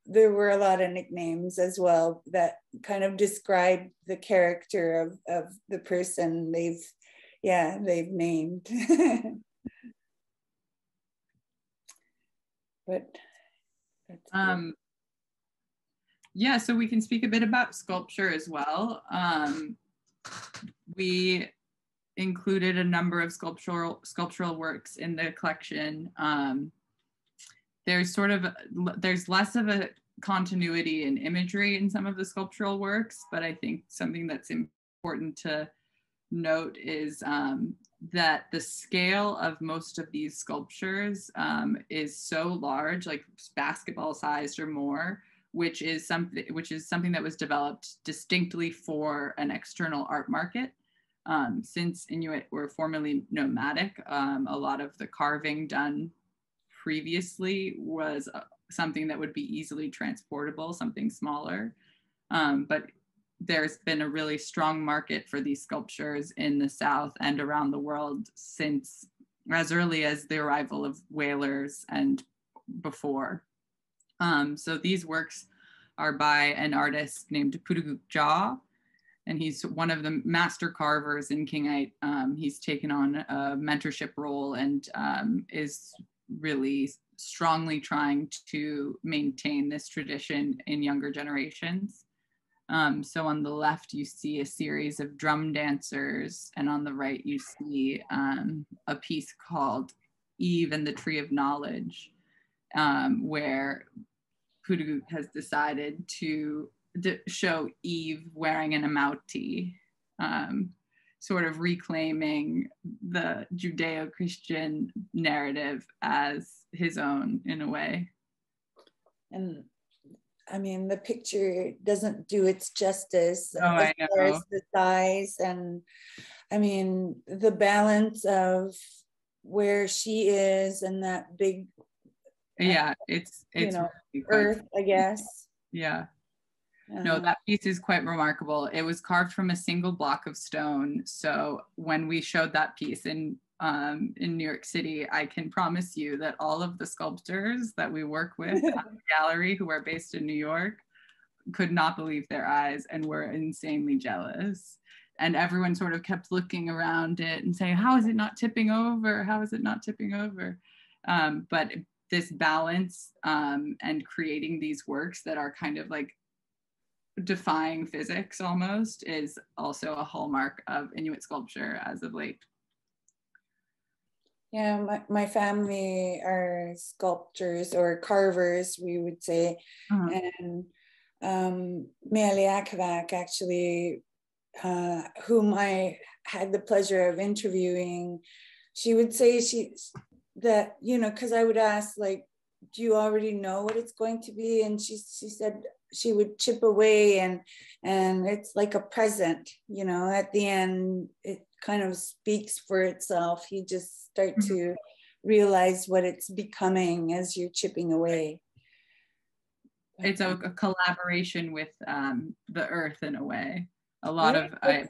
there were a lot of nicknames as well that kind of describe the character of, of the person they've, yeah, they've named. but um, yeah, so we can speak a bit about sculpture as well. Um, we included a number of sculptural sculptural works in the collection. Um, there's sort of there's less of a continuity in imagery in some of the sculptural works, but I think something that's important to note is um, that the scale of most of these sculptures um, is so large, like basketball sized or more, which is something which is something that was developed distinctly for an external art market. Um, since Inuit were formerly nomadic, um, a lot of the carving done previously was uh, something that would be easily transportable, something smaller. Um, but there's been a really strong market for these sculptures in the South and around the world since as early as the arrival of whalers and before. Um, so these works are by an artist named Pootoogook Jaw, and he's one of the master carvers in Kinngait. Um, he's taken on a mentorship role and um, is really strongly trying to maintain this tradition in younger generations. Um, so on the left, you see a series of drum dancers, and on the right, you see um, a piece called Eve and the Tree of Knowledge, um, where Pootoogook has decided to show Eve wearing an amauti, um, sort of reclaiming the Judeo Christian narrative as his own in a way. And I mean, the picture doesn't do its justice oh, as far as the size and I mean the balance of where she is and that big uh, yeah it's it's you know, really earth i guess. Yeah. No um, that piece is quite remarkable. It was carved from a single block of stone so when we showed that piece in um, in New York City, I can promise you that all of the sculptors that we work with at the gallery who are based in New York could not believe their eyes and were insanely jealous. And everyone sort of kept looking around it and saying, How is it not tipping over? How is it not tipping over? Um, but this balance um, and creating these works that are kind of like defying physics almost is also a hallmark of Inuit sculpture as of late. Yeah, my, my family are sculptors or carvers, we would say. Uh-huh. And um, Mealiakavak actually, uh, whom I had the pleasure of interviewing, she would say she that, you know, because I would ask, like, do you already know what it's going to be? And she, she said, she would chip away and and it's like a present you know at the end it kind of speaks for itself. You just start mm-hmm. to realize what it's becoming as you're chipping away. It's a, a collaboration with um, the earth in a way. A lot yeah, of I,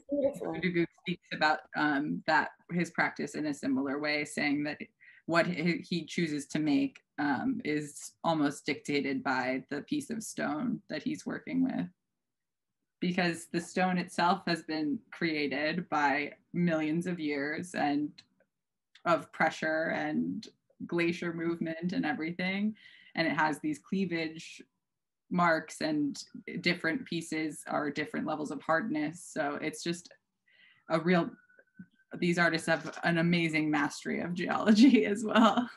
speaks about um, that his practice in a similar way saying that what he chooses to make um, is almost dictated by the piece of stone that he's working with. Because the stone itself has been created by millions of years and of pressure and glacier movement and everything. And it has these cleavage marks and different pieces are different levels of hardness. So it's just a real these artists have an amazing mastery of geology as well.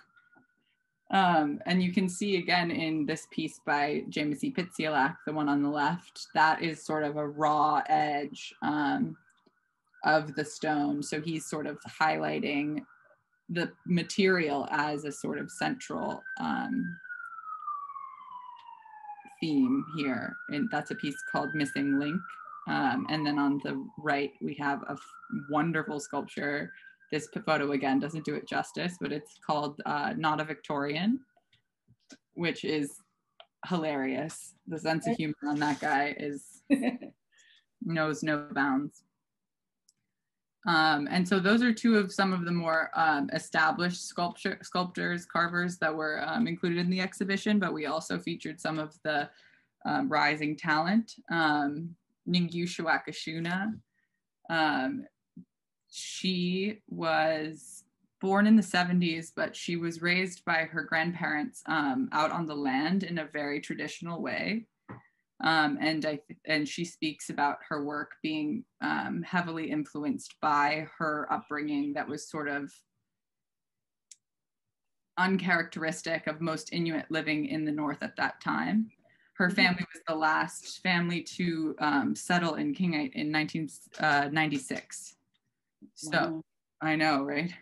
Um, and you can see again in this piece by Jamasie Pitseolak, the one on the left, that is sort of a raw edge um, of the stone. So he's sort of highlighting the material as a sort of central um, theme here. And that's a piece called Missing Link. Um, and then on the right, we have a wonderful sculpture. This photo again doesn't do it justice, but it's called uh, Not a Victorian, which is hilarious. The sense of humor on that guy is knows no bounds. Um, and so those are two of some of the more um, established sculpture, sculptors, carvers that were um, included in the exhibition, but we also featured some of the um, rising talent. Ningyu Shawakashuna. Um, she was born in the 70s, but she was raised by her grandparents um, out on the land in a very traditional way. Um, and I and she speaks about her work being um, heavily influenced by her upbringing that was sort of uncharacteristic of most Inuit living in the north at that time. Her mm-hmm. family was the last family to um, settle in Kinngait in 1996. Uh, so wow. I know, right?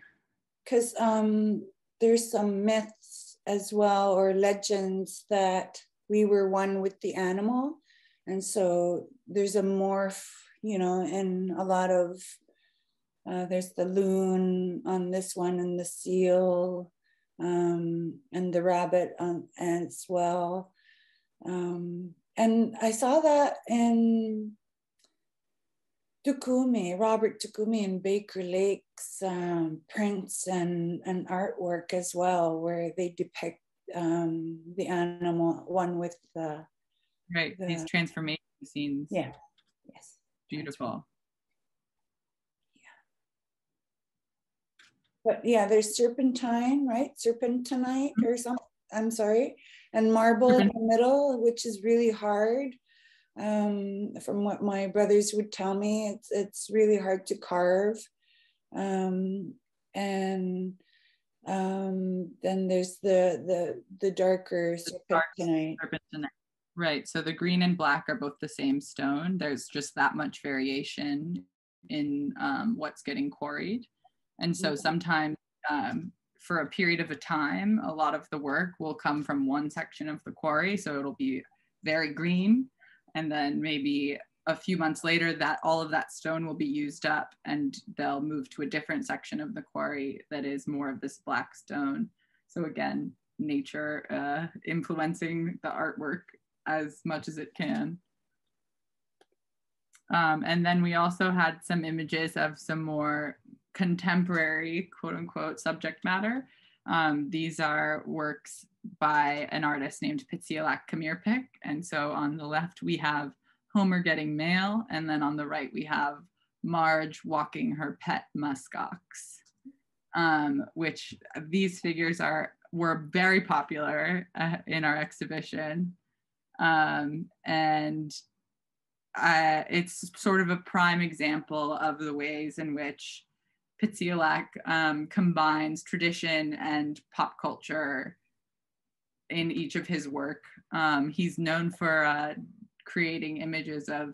Because um, there's some myths as well or legends that we were one with the animal. And so there's a morph, you know, and a lot of, uh, there's the loon on this one and the seal um, and the rabbit on, as well. Um, and I saw that in Tukumi, Robert Tukumi and Baker Lake's um, prints and, and artwork as well, where they depict um, the animal, one with the. Right, the, these transformation scenes. Yeah, yes. Beautiful. Yeah. But yeah, there's serpentine, right? Serpentinite or something. I'm sorry and marble in the middle, which is really hard. Um, from what my brothers would tell me, it's it's really hard to carve. Um, and um, then there's the the the darker serpentinite. serpentinite. Right. So the green and black are both the same stone. There's just that much variation in um, what's getting quarried. And so sometimes um, for a period of a time, a lot of the work will come from one section of the quarry. So it'll be very green. And then maybe a few months later that all of that stone will be used up and they'll move to a different section of the quarry that is more of this black stone. So again, nature uh, influencing the artwork as much as it can. Um, and then we also had some images of some more contemporary quote unquote subject matter. Um, these are works by an artist named Pitseolak Qimirpik. And so on the left, we have Homer getting mail. And then on the right, we have Marge walking her pet muskox, um, which these figures are were very popular uh, in our exhibition. Um, and uh, it's sort of a prime example of the ways in which Pitseolak um, combines tradition and pop culture in each of his work. Um, he's known for uh, creating images of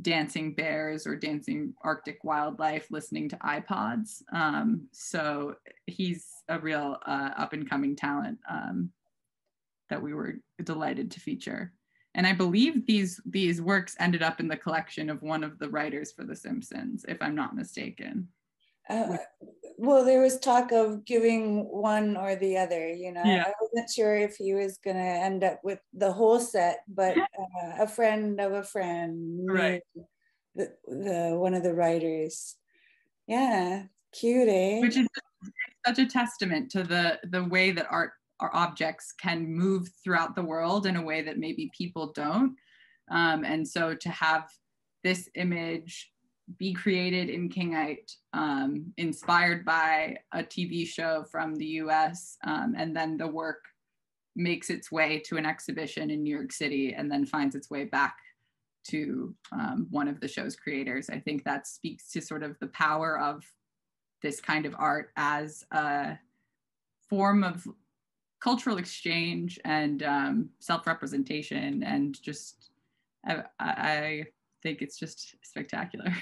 dancing bears or dancing Arctic wildlife listening to iPods. Um, so he's a real uh, up and coming talent um, that we were delighted to feature. And I believe these these works ended up in the collection of one of the writers for The Simpsons, if I'm not mistaken. Uh, well, there was talk of giving one or the other. You know, yeah. I wasn't sure if he was going to end up with the whole set, but uh, a friend of a friend, right? The, the one of the writers. Yeah, cute, eh? Which is such a testament to the the way that art or objects can move throughout the world in a way that maybe people don't. Um, and so to have this image be created in Kinngait, um, inspired by a TV show from the US, um, and then the work makes its way to an exhibition in New York City and then finds its way back to um, one of the show's creators. I think that speaks to sort of the power of this kind of art as a form of cultural exchange and um, self-representation and just I, I think it's just spectacular.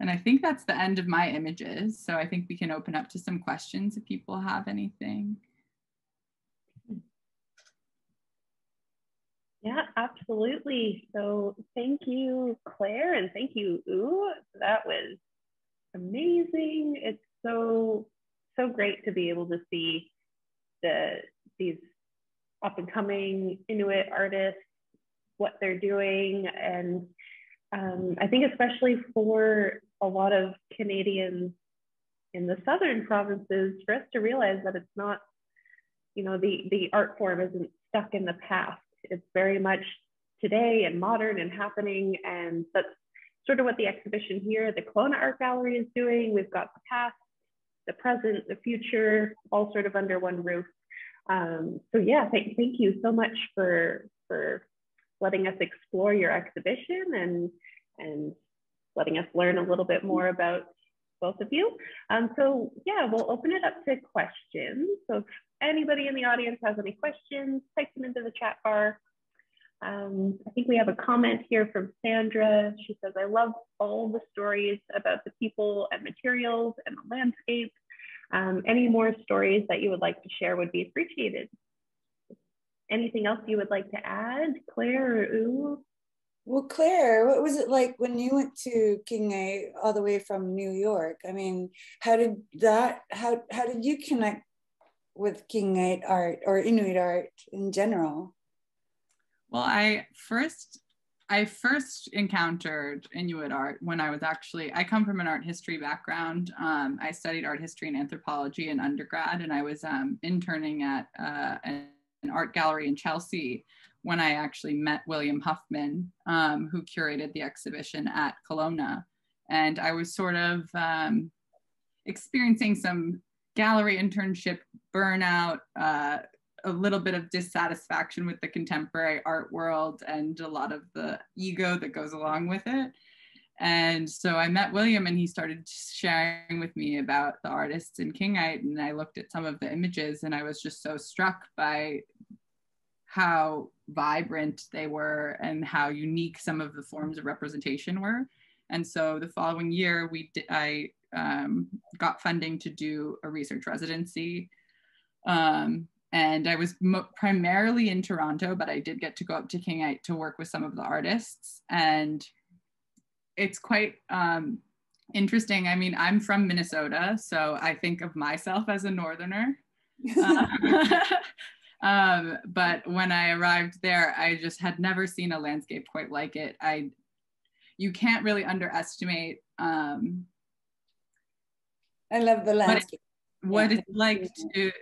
and I think that's the end of my images. So I think we can open up to some questions if people have anything. Yeah, absolutely. So thank you, Claire, and thank you, Oo. That was amazing. It's so, so great to be able to see the these up and coming Inuit artists what they're doing. And um, I think, especially for a lot of Canadians in the southern provinces, for us to realize that it's not, you know, the, the art form isn't stuck in the past. It's very much today and modern and happening. And that's sort of what the exhibition here, the Kelowna Art Gallery is doing. We've got the past, the present, the future, all sort of under one roof. Um, so yeah, thank, thank you so much for, for letting us explore your exhibition and, and letting us learn a little bit more about both of you. Um, so yeah, we'll open it up to questions. So if anybody in the audience has any questions, type them into the chat bar. Um, I think we have a comment here from Sandra. She says, I love all the stories about the people and materials and the landscape. Um, any more stories that you would like to share would be appreciated. Anything else you would like to add, Claire or Oo? Well, Claire, what was it like when you went to Kinngait all the way from New York? I mean, how did that how how did you connect with Kinngait art or Inuit art in general? Well, I first I first encountered Inuit art when I was actually, I come from an art history background. Um, I studied art history and anthropology in undergrad, and I was um, interning at uh, an an art gallery in Chelsea when I actually met William Huffman, um, who curated the exhibition at Kelowna. And I was sort of um, experiencing some gallery internship burnout, uh, a little bit of dissatisfaction with the contemporary art world, and a lot of the ego that goes along with it. And so I met William and he started sharing with me about the artists in Kinngait. And I looked at some of the images and I was just so struck by how vibrant they were and how unique some of the forms of representation were. And so the following year, we I um, got funding to do a research residency. Um, and I was primarily in Toronto, but I did get to go up to Kinngait to work with some of the artists. And it's quite um, interesting. I mean, I'm from Minnesota, so I think of myself as a northerner. uh, um, but when I arrived there, I just had never seen a landscape quite like it. I, you can't really underestimate. Um, I love the landscape. What, what it's like to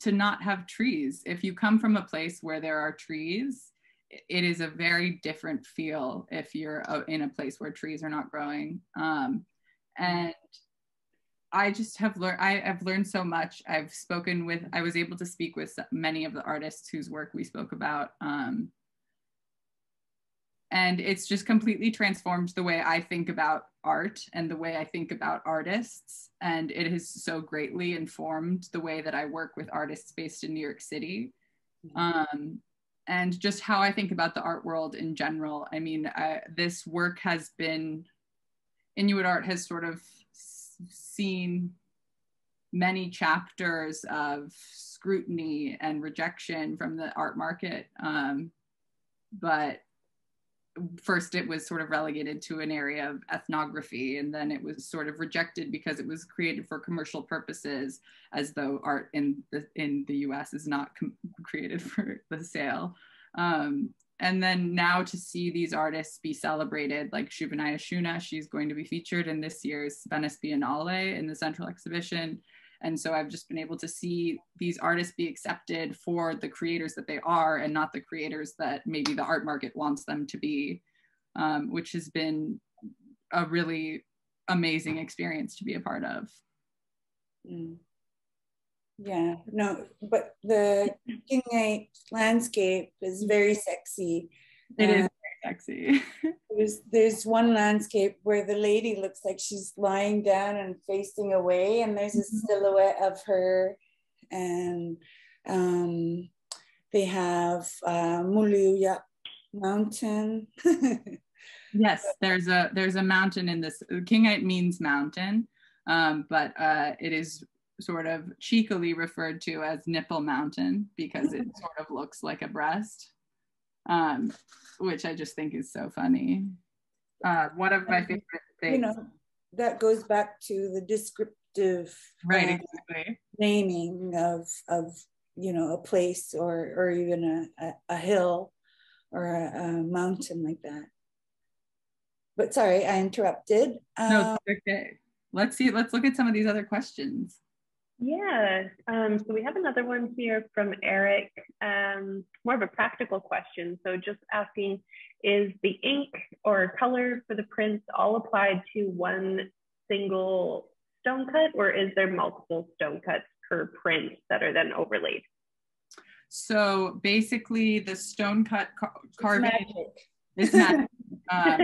to not have trees. If you come from a place where there are trees, it is a very different feel if you're in a place where trees are not growing. Um, and I just have learned I have learned so much. I've spoken with I was able to speak with many of the artists whose work we spoke about. Um, and it's just completely transformed the way I think about art and the way I think about artists. And it has so greatly informed the way that I work with artists based in New York City. Um, and just how I think about the art world in general. I mean, I, this work has been, Inuit art has sort of seen many chapters of scrutiny and rejection from the art market. Um, but first it was sort of relegated to an area of ethnography and then it was sort of rejected because it was created for commercial purposes as though art in the in the US is not created for the sale. Um, and then now to see these artists be celebrated like Shuvinai Ashoona she's going to be featured in this year's Venice Biennale in the central exhibition and so I've just been able to see these artists be accepted for the creators that they are and not the creators that maybe the art market wants them to be, um, which has been a really amazing experience to be a part of. Mm. Yeah, no, but the Kinngait landscape is very sexy. It is sexy. there's there's one landscape where the lady looks like she's lying down and facing away, and there's a mm-hmm. silhouette of her, and um, they have uh, Muluya Mountain. yes, there's a there's a mountain in this. Kinngait means mountain, um, but uh, it is sort of cheekily referred to as nipple mountain because it sort of looks like a breast um, which I just think is so funny. Uh, one of my favorite things. You know, that goes back to the descriptive right, uh, exactly. naming of of you know a place or or even a, a, a hill or a, a, mountain like that. But sorry, I interrupted. no, um, okay. Let's see. Let's look at some of these other questions. Yeah, um, so we have another one here from Eric, um, more of a practical question. So just asking, is the ink or color for the prints all applied to one single stone cut or is there multiple stone cuts per print that are then overlaid? So basically the stone cut car carving is magic. Um,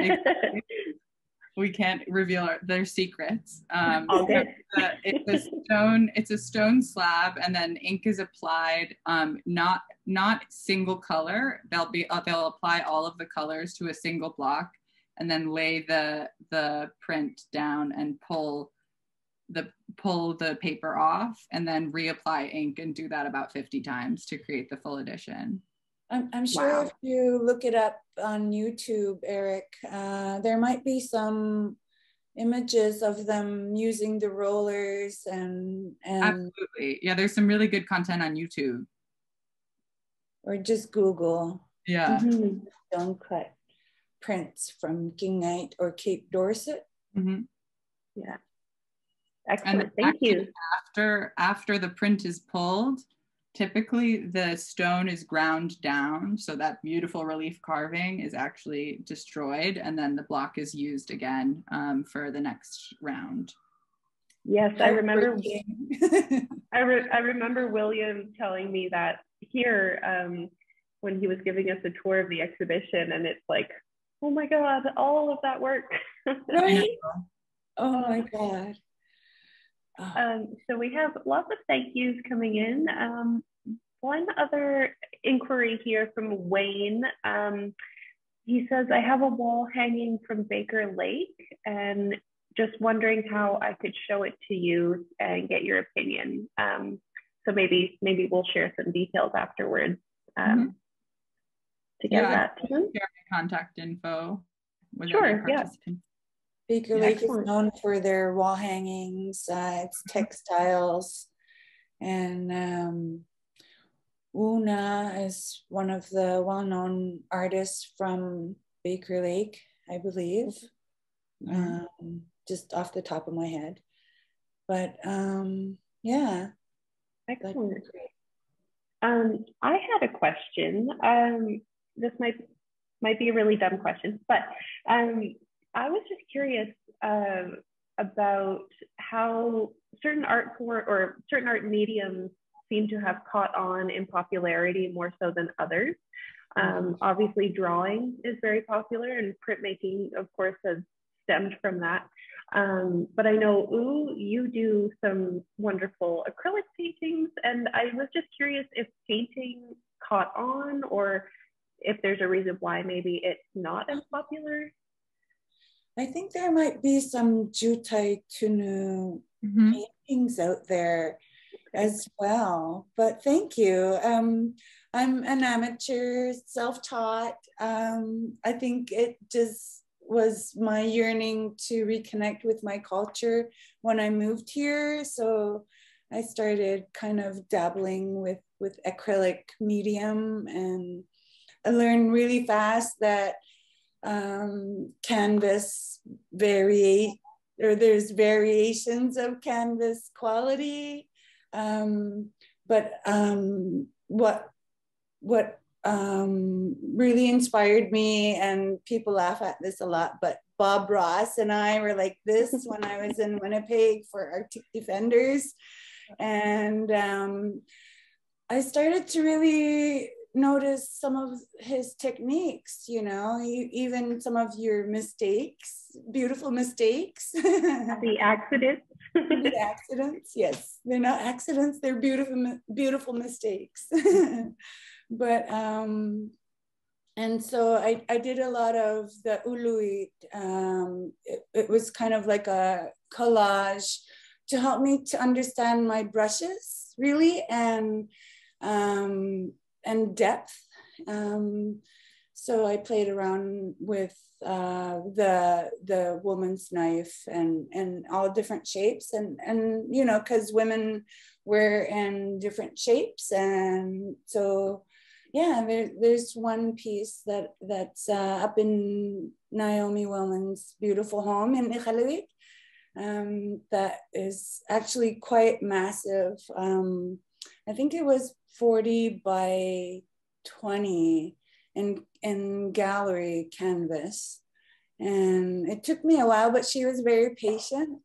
we can't reveal their secrets. Um, good. It's a, it's a stone. It's a stone slab, and then ink is applied. Um, not not single color. They'll be uh, they'll apply all of the colors to a single block, and then lay the the print down and pull the pull the paper off, and then reapply ink and do that about fifty times to create the full edition. I'm, I'm sure wow. if you look it up on YouTube, Eric, uh, there might be some images of them using the rollers and, and absolutely. Yeah there's some really good content on youtube. Or just google. Yeah. Mm-hmm. stone cut prints from Kinngait or cape dorset. Mm-hmm. yeah. Excellent. And thank you. after after the print is pulled typically the stone is ground down so that beautiful relief carving is actually destroyed and then the block is used again um, for the next round. Yes i remember I, re- I remember william telling me that here um, when he was giving us a tour of the exhibition and it's like oh my god all of that work. Right? Oh my god. Um, so we have lots of thank yous coming in. Um, one other inquiry here from Wayne. Um, he says, I have a wall hanging from Baker Lake and just wondering how I could show it to you and get your opinion. Um, so maybe maybe we'll share some details afterwards um, mm-hmm. to get yeah, that. Share contact info. sure. Yeah. Baker Lake is known for their wall hangings, uh, its mm-hmm. textiles, and um, Una is one of the well-known artists from Baker Lake, I believe, mm-hmm. um, just off the top of my head. But um, yeah, excellent. Um, I had a question. Um, this might might be a really dumb question, but um, I was just curious. Uh, about how certain art for or certain art mediums seem to have caught on in popularity more so than others. Um, obviously, drawing is very popular, and printmaking, of course, has stemmed from that. Um, but I know, Oo, you do some wonderful acrylic paintings, and I was just curious if painting caught on or if there's a reason why maybe it's not as popular. I think there might be some Jutai Toonoo mm-hmm. paintings out there as well. But thank you. Um, I'm an amateur, self-taught. Um, I think it just was my yearning to reconnect with my culture when I moved here. So I started kind of dabbling with with acrylic medium, and I learned really fast that um, canvas vary or there's variations of canvas quality. Um, but um, what what um, really inspired me, and people laugh at this a lot, but Bob Ross and I were like this when I was in Winnipeg for Arctic Defenders. And um, I started to really notice some of his techniques, you know, even some of your mistakes, beautiful mistakes. the accidents. the accidents, yes. They're not accidents, they're beautiful, beautiful mistakes. but um and so I, I did a lot of the uluit um, it, it, was kind of like a collage to help me to understand my brushes really and um, and depth. Um, so i played around with uh, the the woman's knife and and all different shapes and and you know because women were in different shapes. And so yeah, there, there's one piece that that's uh, up in Naomi Wellman's beautiful home in Iqaluit um, that is actually quite massive. Um, I think it was 40 by 20 in, in gallery canvas. And it took me a while, but she was very patient.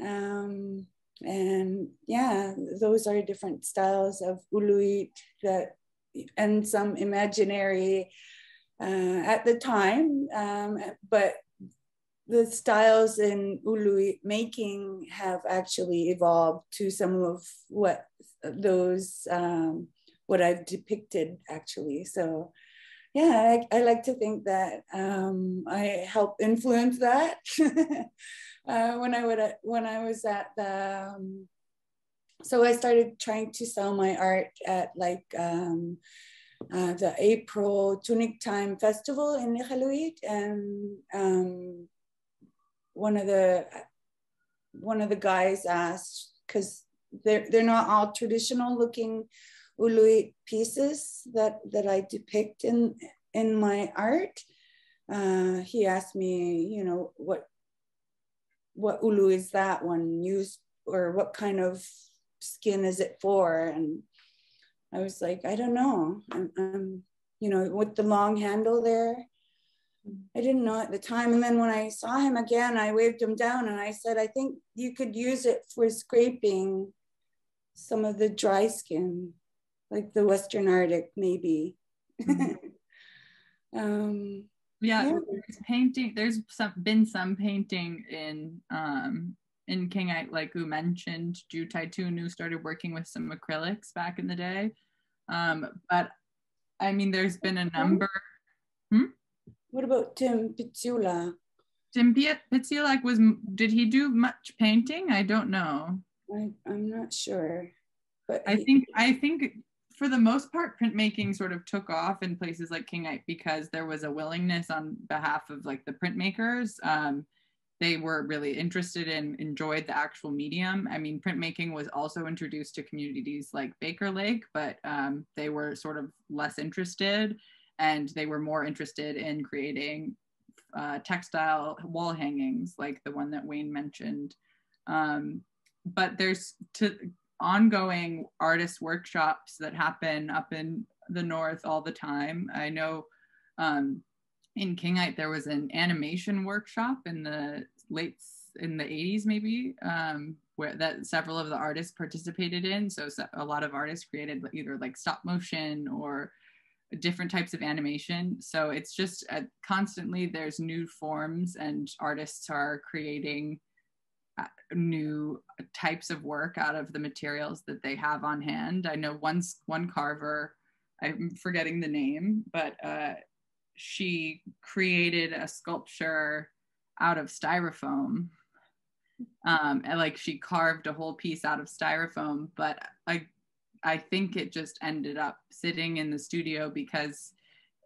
Um, and yeah, those are different styles of uluit that and some imaginary uh, at the time, um, but the styles in Ulu making have actually evolved to some of what those um, what I've depicted actually. So yeah, I, I like to think that um, I help influence that. uh, when I would when I was at the um, so I started trying to sell my art at like um, uh, the April Toonik Tyme Festival in Iqaluit, and um, one of the one of the guys asked because they're they're not all traditional looking Uluit pieces that that I depict in in my art. Uh, he asked me, you know, what what ulu is that one used or what kind of skin is it for? And I was like, I don't know. I'm, I'm, you know, with the long handle there. I didn't know at the time. And then when I saw him again, I waved him down and I said, I think you could use it for scraping some of the dry skin, like the Western Arctic, maybe. Mm-hmm. um, yeah, yeah. painting. There's some been some painting in um, in Kinngait, like you mentioned, Jutai Toonoo started working with some acrylics back in the day. Um, but I mean, there's been a number. Hmm? What about Tim Pitsiulak? Tim Pitsiulak was, did he do much painting? I don't know. I, I'm not sure. But I he, think, I think for the most part, printmaking sort of took off in places like Kinngait because there was a willingness on behalf of like the printmakers. Um, they were really interested in enjoyed the actual medium i mean printmaking was also introduced to communities like baker lake but um, they were sort of less interested and they were more interested in creating uh, textile wall hangings like the one that wayne mentioned. Um, but there's to ongoing artist workshops that happen up in the north all the time. I know um, in Kinngait there was an animation workshop in the late in the 80s maybe um, where that several of the artists participated in. So a lot of artists created either like stop motion or different types of animation so it's just uh, constantly there's new forms and artists are creating uh, new types of work out of the materials that they have on hand i know once one carver i'm forgetting the name but uh, she created a sculpture out of styrofoam. Um, and like she carved a whole piece out of styrofoam, but I, I think it just ended up sitting in the studio because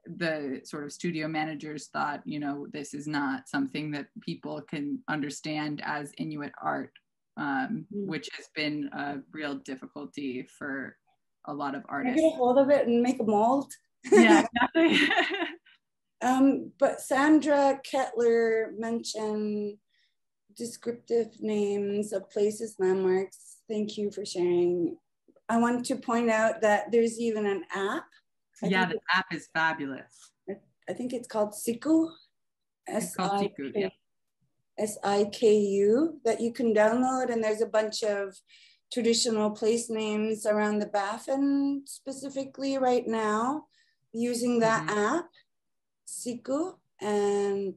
the sort of studio managers thought, you know, this is not something that people can understand as Inuit art, um, mm. which has been a real difficulty for a lot of artists. Get a hold of it and make a mold. yeah, exactly. Um, but Sandra Kettler mentioned descriptive names of places, landmarks. Thank you for sharing. I want to point out that there's even an app. I yeah, the app is fabulous. I think it's called Siku. S-I-K-U, yeah. S-I-K-U that you can download and there's a bunch of traditional place names around the Baffin specifically right now using that mm-hmm. app Siku. And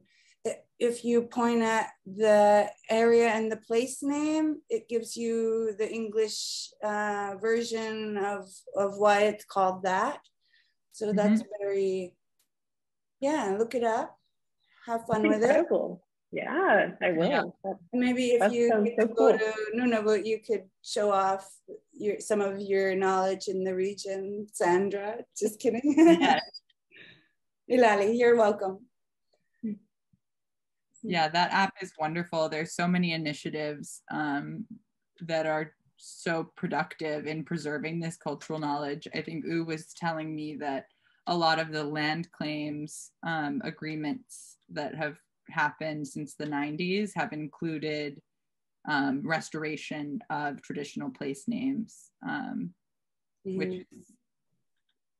if you point at the area and the place name, it gives you the English uh, version of, of why it's called that. So mm-hmm. that's very, yeah, look it up. Have fun that's with incredible. it. Yeah, I will. Yeah. Maybe if you so go cool. to Nunavut, you could show off your some of your knowledge in the region, Sandra. Just kidding. Yeah. Ilali, you're welcome. Yeah, that app is wonderful. There's so many initiatives um, that are so productive in preserving this cultural knowledge. I think Oo was telling me that a lot of the land claims um, agreements that have happened since the 90s have included um, restoration of traditional place names, um, mm. which is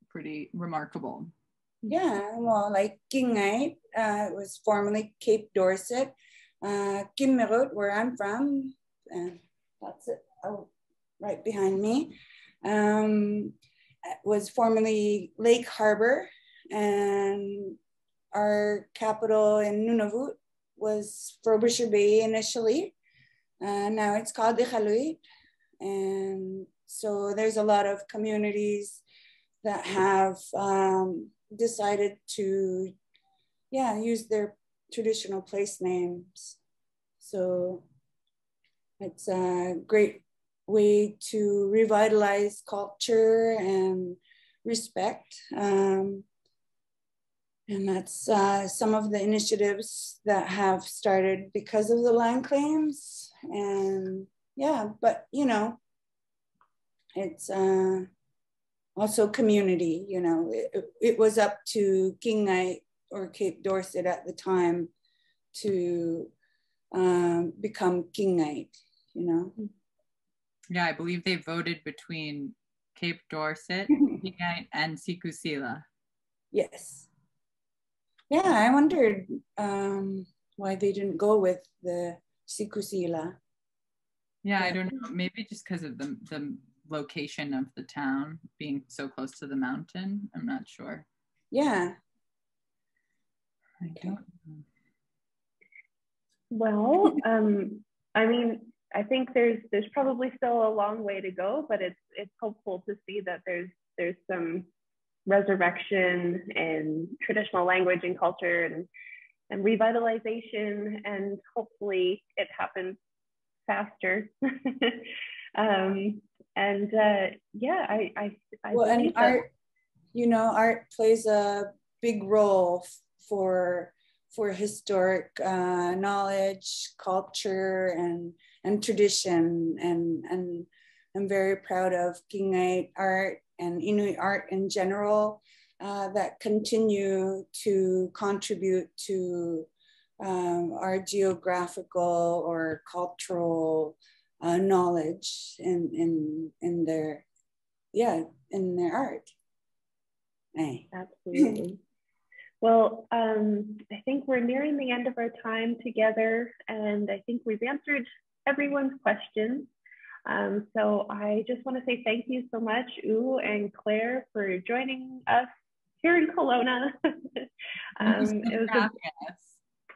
pretty remarkable. Yeah, well, like Kinngait uh, it was formerly Cape Dorset. Uh, Kimmirut, where I'm from, and that's it, oh, right behind me, um, was formerly Lake Harbor, and our capital in Nunavut was Frobisher Bay initially. Uh, now it's called Iqaluit. And so there's a lot of communities that have um, decided to, yeah, use their traditional place names. So it's a great way to revitalize culture and respect. Um, and that's uh, some of the initiatives that have started because of the land claims. And yeah, but you know, it's uh, also community, you know, it, it was up to Kinngait or Cape Dorset at the time to um, become Kinngait, you know. Yeah, I believe they voted between Cape Dorset, Kinngait, and Sikusiilaq. Yes. Yeah, I wondered um, why they didn't go with the Sikusiilaq. Yeah, I don't know. Maybe just because of the the location of the town being so close to the mountain. I'm not sure. Yeah. I don't know. Well, um, I mean, I think there's there's probably still a long way to go, but it's it's hopeful to see that there's there's some resurrection and traditional language and culture and and revitalization, and hopefully it happens faster. um, and uh, yeah, I, I, I well, and art, you know, art plays a big role for for historic uh, knowledge, culture, and and tradition, and and I'm very proud of Kinngait art and Inuit art in general uh, that continue to contribute to um, our geographical or cultural uh, knowledge in in in their yeah in their art. Hey. Absolutely. Well, um, I think we're nearing the end of our time together, and I think we've answered everyone's questions. Um, so I just want to say thank you so much, Oo and Claire, for joining us here in Kelowna. um, it was a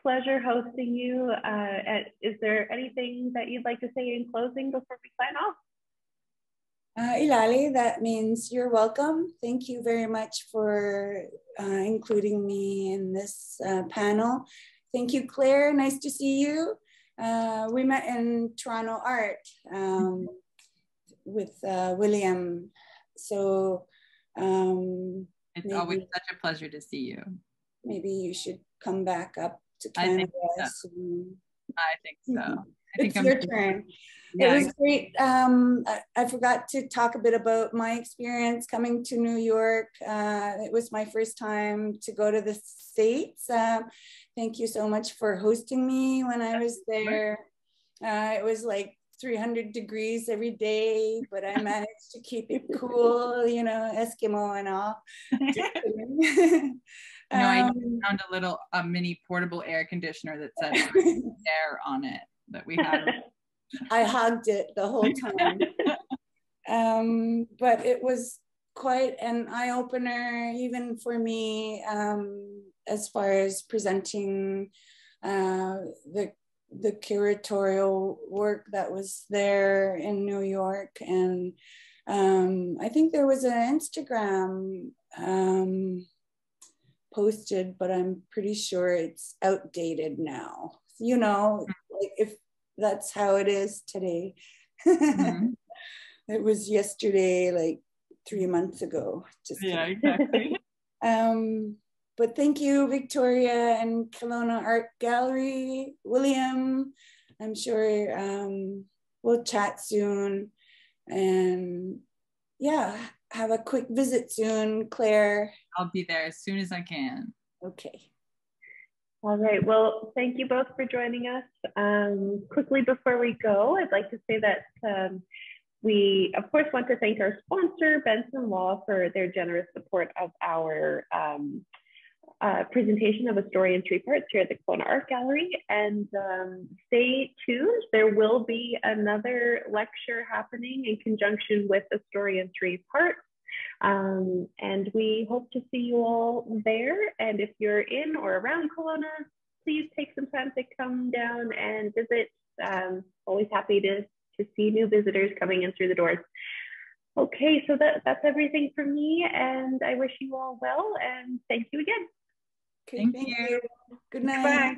pleasure hosting you. Uh, is there anything that you'd like to say in closing before we sign off? Uh, Ilali, that means you're welcome. Thank you very much for uh, including me in this uh, panel. Thank you, Claire. Nice to see you. Uh, we met in Toronto Art um, with uh, William. So um, it's maybe, always such a pleasure to see you. Maybe you should come back up to Canada. I think so. I think so. I think it's I'm your turn. Yeah. It was great. Um, I, I, forgot to talk a bit about my experience coming to New York. Uh, it was my first time to go to the States. Uh, thank you so much for hosting me when I was there. Uh, it was like 300 degrees every day, but I managed to keep it cool, you know, Eskimo and all. No, I um, found a little a mini portable air conditioner that said air on it that we had. I hugged it the whole time. um, but it was quite an eye opener, even for me, um, as far as presenting uh, the the curatorial work that was there in New York. And um, I think there was an Instagram um, posted, but I'm pretty sure it's outdated now. You know, like if that's how it is today. Mm-hmm. it was yesterday, like three months ago. Just yeah, exactly. um, but thank you, Victoria and Kelowna Art Gallery, William. I'm sure um, we'll chat soon. And yeah, have a quick visit soon, Claire. I'll be there as soon as I can. Okay. All right. Well, thank you both for joining us. Um, quickly before we go, I'd like to say that um, we, of course, want to thank our sponsor, Benson Law, for their generous support of our um, uh, presentation of a story in three parts here at the Kelowna Art Gallery. And um, stay tuned. There will be another lecture happening in conjunction with a story in three parts. Um, and we hope to see you all there. And if you're in or around Kelowna, please take some time to come down and visit. Um, always happy to, to see new visitors coming in through the doors. Okay, so that, that's everything from me, and I wish you all well, and thank you again. Thank, thank you. you. Good night. Bye.